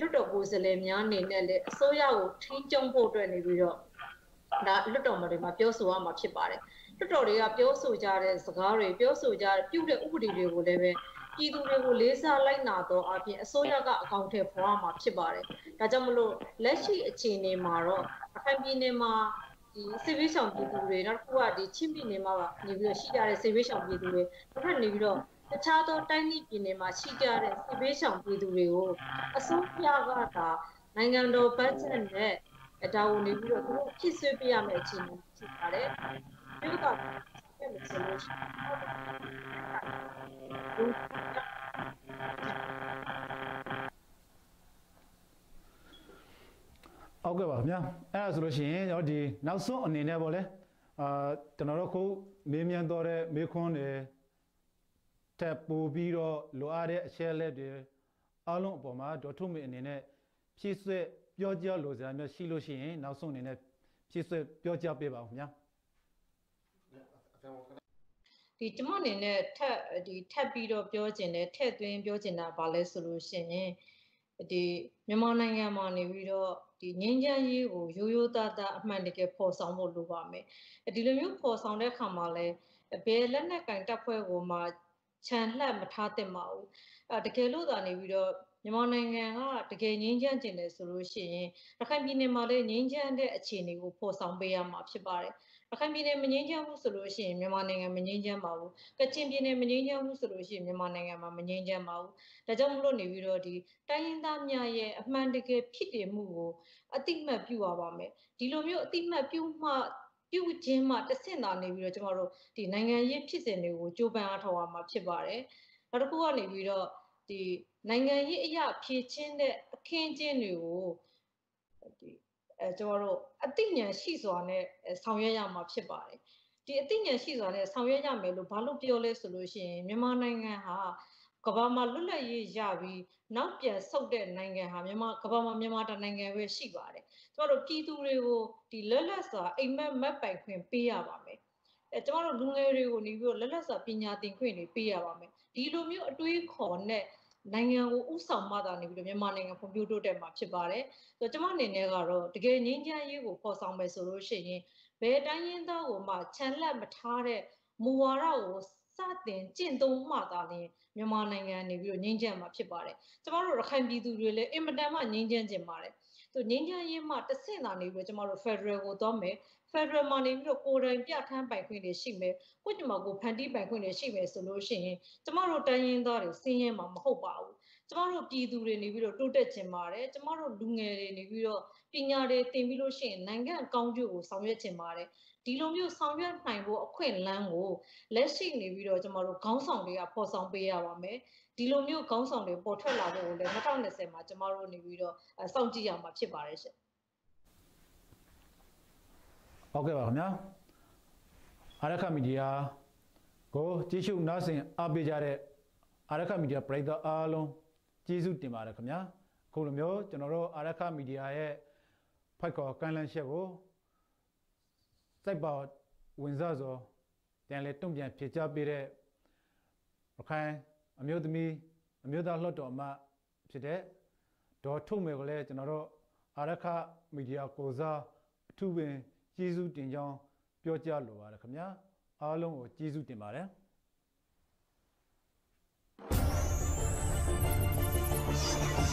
လွတ်တော်ကိုယ်စားလှယ်များအနေနဲ့လည်းအစိုးရကိုထိန်းချုပ်ဖို့အတွက်နေပြီးတော့ဒါလွတ်တော်မှာတွေမှာပြောဆိုရမှာဖြစ်ပါတယ်လွတ်တော်တွေကပြောဆိုကြတဲ့စကားတွေပြောဆိုကြတဲ့ပြုတဲ့ဥပဒေတွေကိုလည်းပဲပြည်သူတွေကိုလေးစားလိုက်နာတော့အပြင်အစိုးရကအကောင့်ထဲပေါ်ရမှာဖြစ်ပါတယ်။ဒါကြောင့်မလို့လက်ရှိအခြေအနေမှာတော့အခိုင်ပြည်နယ်မှာ ဒီစေဘေးဆောင်ပြည်သူတွေနောက်တစ်ခုကဒီချင်းပြည်နယ်မှာနေပြီးတော့ရှိကြတဲ့စေဘေးဆောင်ပြည်သူတွေတစ်ခါနေပြီးတော့တခြားသောတိုင်းပြည်နယ်မှာရှိကြတဲ့စေဘေးဆောင်ပြည်သူတွေကိုအစိုးရကဒါနိုင်ငံတော်ဘတ်ဂျက်နဲ့ဒါကိုနေပြီးတော့သူတို့ဖြစ်ဆွေးပေးရမယ့်အခြေအနေဖြစ်ပါတယ်။ဒီကဖြစ်မယ်ဆိုလို့ရှိရင် ဟုတ်ကဲ့ပါခင်ဗျာအဲ့ဒါဆိုလို့ရှိရင်ကျွန်တော်ဒီနောက်ဆုံးအနေနဲ့ပေါ့လေအာကျွန်တော်တို့ခုမေးမြန်းတော့တဲ့မေးခွန်းတွေတက်ပို့ပြီးတော့လိုအပ်တဲ့အချက်လက်တွေအားလုံးအပေါ်မှာဒေါ်ထုမေအနေနဲ့ဖြည့်ဆွက်ပြောကြားလိုစရာမျိုးရှိလို့ရှိရင်နောက်ဆုံးအနေနဲ့ဖြည့်ဆွက်ပြောကြားပေးပါဦးခင်ဗျာဒီကျမအနေနဲ့ထပ်ဒီထပ်ပြီးတော့ပြောချင်တယ်ထည့်သွင်းပြောချင်တာဘာလဲဆိုလို့ရှိရင်ဒီမြန်မာနိုင်ငံမှာနေပြီးတော့ ဒီငင်းချမ်းရေးကိုရိုးရိုးသားသားအမှန်တကယ်ပေါ်ဆောင်ဖို့လိုပါမယ်ဒီလိုမျိုးပေါ်ဆောင်တဲ့ခါမှာလဲဘယ်လက်နက်ကင်တပ်ဖွဲ့ကိုမှခြံလှက်မထားသင့်ပါဘူးအဲတကယ်လို့သာနေပြီးတော့မြန်မာနိုင်ငံကတကယ်ငြိမ်းချမ်းကျင်တယ်ဆိုလို့ရှိရင်ရခိုင်ပြည်နယ်မှာလည်းငြိမ်းချမ်းတဲ့အခြေအနေကိုဖော်ဆောင်ပေးရမှာဖြစ်ပါတယ် ရခိုင်ပြည်နယ်မငြိမ်းချမ်းဘူးဆိုလို့ရှိရင်မြန်မာနိုင်ငံမငြိမ်းချမ်းပါဘူးကချင်ပြည်နယ်မငြိမ်းချမ်းဘူးဆိုလို့ရှိရင်မြန်မာနိုင်ငံမှာမငြိမ်းချမ်းပါဘူးဒါကြောင့်မလို့နေပြီးတော့ဒီတိုင်းရင်းသားများရဲ့အမှန်တကယ်ဖြစ်တည်မှုကိုအတိမတ်ပြုရပါမယ်ဒီလိုမျိုးအတိမတ်ပြုမှပြုခြင်းမှတဆင့်သာနေပြီးတော့ကျမတို့ဒီနိုင်ငံရေးဖြစ်စဉ်တွေကိုကြိုးပမ်းအားထုတ်ရမှာဖြစ်ပါတယ်နောက်တစ်ခုကနေပြီးတော့ဒီနိုင်ငံရေးအရာဖြည့်ချင်းတဲ့အခင်းကျင်းတွေကိုဒီ အဲကျွန်တော်တို့အသိဉာဏ်ရှိစွာနဲ့ဆောင်ရွက်ရမှာဖြစ်ပါတယ်ဒီအသိဉာဏ်ရှိစွာနဲ့ဆောင်ရွက်ရမယ်လို့ဘာလို့ပြောလဲဆိုလို့ရှိရင်မြန်မာနိုင်ငံဟာကမ္ဘာမှာလွတ်လပ်ရေးရပြီးနောက်ပြန်ဆုတ်တဲ့နိုင်ငံဟာမြန်မာကမ္ဘာမှာမြန်မာတနိုင်ငံပဲရှိပါတယ်ကျမတို့ပြည်သူတွေကိုဒီလွတ်လပ်စွာအိမ်မက်မက်ပိုင်ခွင့်ပေးရပါမယ်အဲကျမတို့လူငယ်တွေကိုနေပြီးတော့လက်လက်စွာပညာသင်ခွင့်တွေပေးရပါမယ်ဒီလိုမျိုးအတွေးခေါ်နဲ့ နိုင်ငံကိုဥဆောင်မှသာနေပြီးတော့မြန်မာနိုင်ငံဖွံ့ဖြိုးတိုးတက်မှာဖြစ်ပါတယ်။ဆိုတော့ကျွန်မအနေနဲ့ကတော့တကယ်ငြိမ်းချမ်းရေးကိုပေါ်ဆောင်မယ်ဆိုလို့ရှိရင်ဘယ်တိုင်းရင်းသားကိုမှခြံလက်မထားတဲ့မူဝါဒကိုစတင်ကျင့်သုံးမှသာလျှင်မြန်မာနိုင်ငံနေပြီးတော့ငြိမ်းချမ်းမှာဖြစ်ပါတယ်။ကျမတို့ရခိုင်ပြည်သူတွေလည်းအင်မတန်မှငြိမ်းချမ်းခြင်းပါတယ်။သူငြိမ်းချမ်းရေးမှတဆင့်သာနေပြီးတော့ကျမတို့ Federal ကိုသွားမယ်။ Federal မှာနေပြီးတော့ကိုယ်တိုင်ပြဋ္ဌာန်းပိုင်ခွင့်တွေရှိမယ်။ကိုယ့်ညီမကိုဖန်တီးပိုင်ခွင့်တွေရှိမယ်ဆိုလို့ရှိရင်ကျမတို့တိုင်းရင်းသားတွေစင်းရဲမှာမဟုတ်ပါဘူး။ကျမတို့ပြည်သူတွေနေပြီးတော့တိုးတက်ခြင်းပါတယ်။ကျမတို့လူငယ်တွေနေပြီးတော့ပညာတွေသင်ပြီးလို့ရှိရင်နိုင်ငံကောင်းကျိုးကိုဆောင်ရွက်ခြင်းပါတယ်။ဒီလိုမျိုးဆောင်ရွက်နိုင်ဖို့အခွင့်အလမ်းကိုလက်ရှိနေပြီးတော့ကျမတို့ခေါင်းဆောင်တွေကပေါ်ဆောင်ပေးရပါမယ်ဒီလိုမျိုးခေါင်းဆောင်တွေပေါ်ထွက်လာဖို့ကိုလည်း2020မှာကျမတို့နေပြီးတော့စောင့်ကြည့်ရမှာဖြစ်ပါတယ်ရှင် ဟုတ်ကဲ့ပါခင်ဗျာအာရခမီဒီယာကိုကြည့်ရှုနားဆင်အားပေးကြတဲ့အာရခမီဒီယာပရိသတ်အားလုံးကျေးဇူးတင်ပါတယ်ခင်ဗျာအခုလိုမျိုးကျွန်တော်တို့အာရခမီဒီယာရဲ့ဖိုက်ကောကန့်လန့်ရှက်ကိုစိုက်ပါဝင်စားစောပြန်လေတုံ့ပြန်ဖြေချပေးတဲ့ရခိုင်အမျိုးသမီးအမျိုးသားလွှတ်တော်အမတ်ဖြစ်တဲ့ဒေါ်ထုံမေကိုလည်းကျွန်တော်တို့အာရခမီဒီယာကိုစားအထူးပင် ကျေးဇူးတင်ကြောင်းပြောကြားလိုပါတယ်ခင်ဗျာအားလုံးကိုကျေးဇူးတင်ပါတယ် Thank you.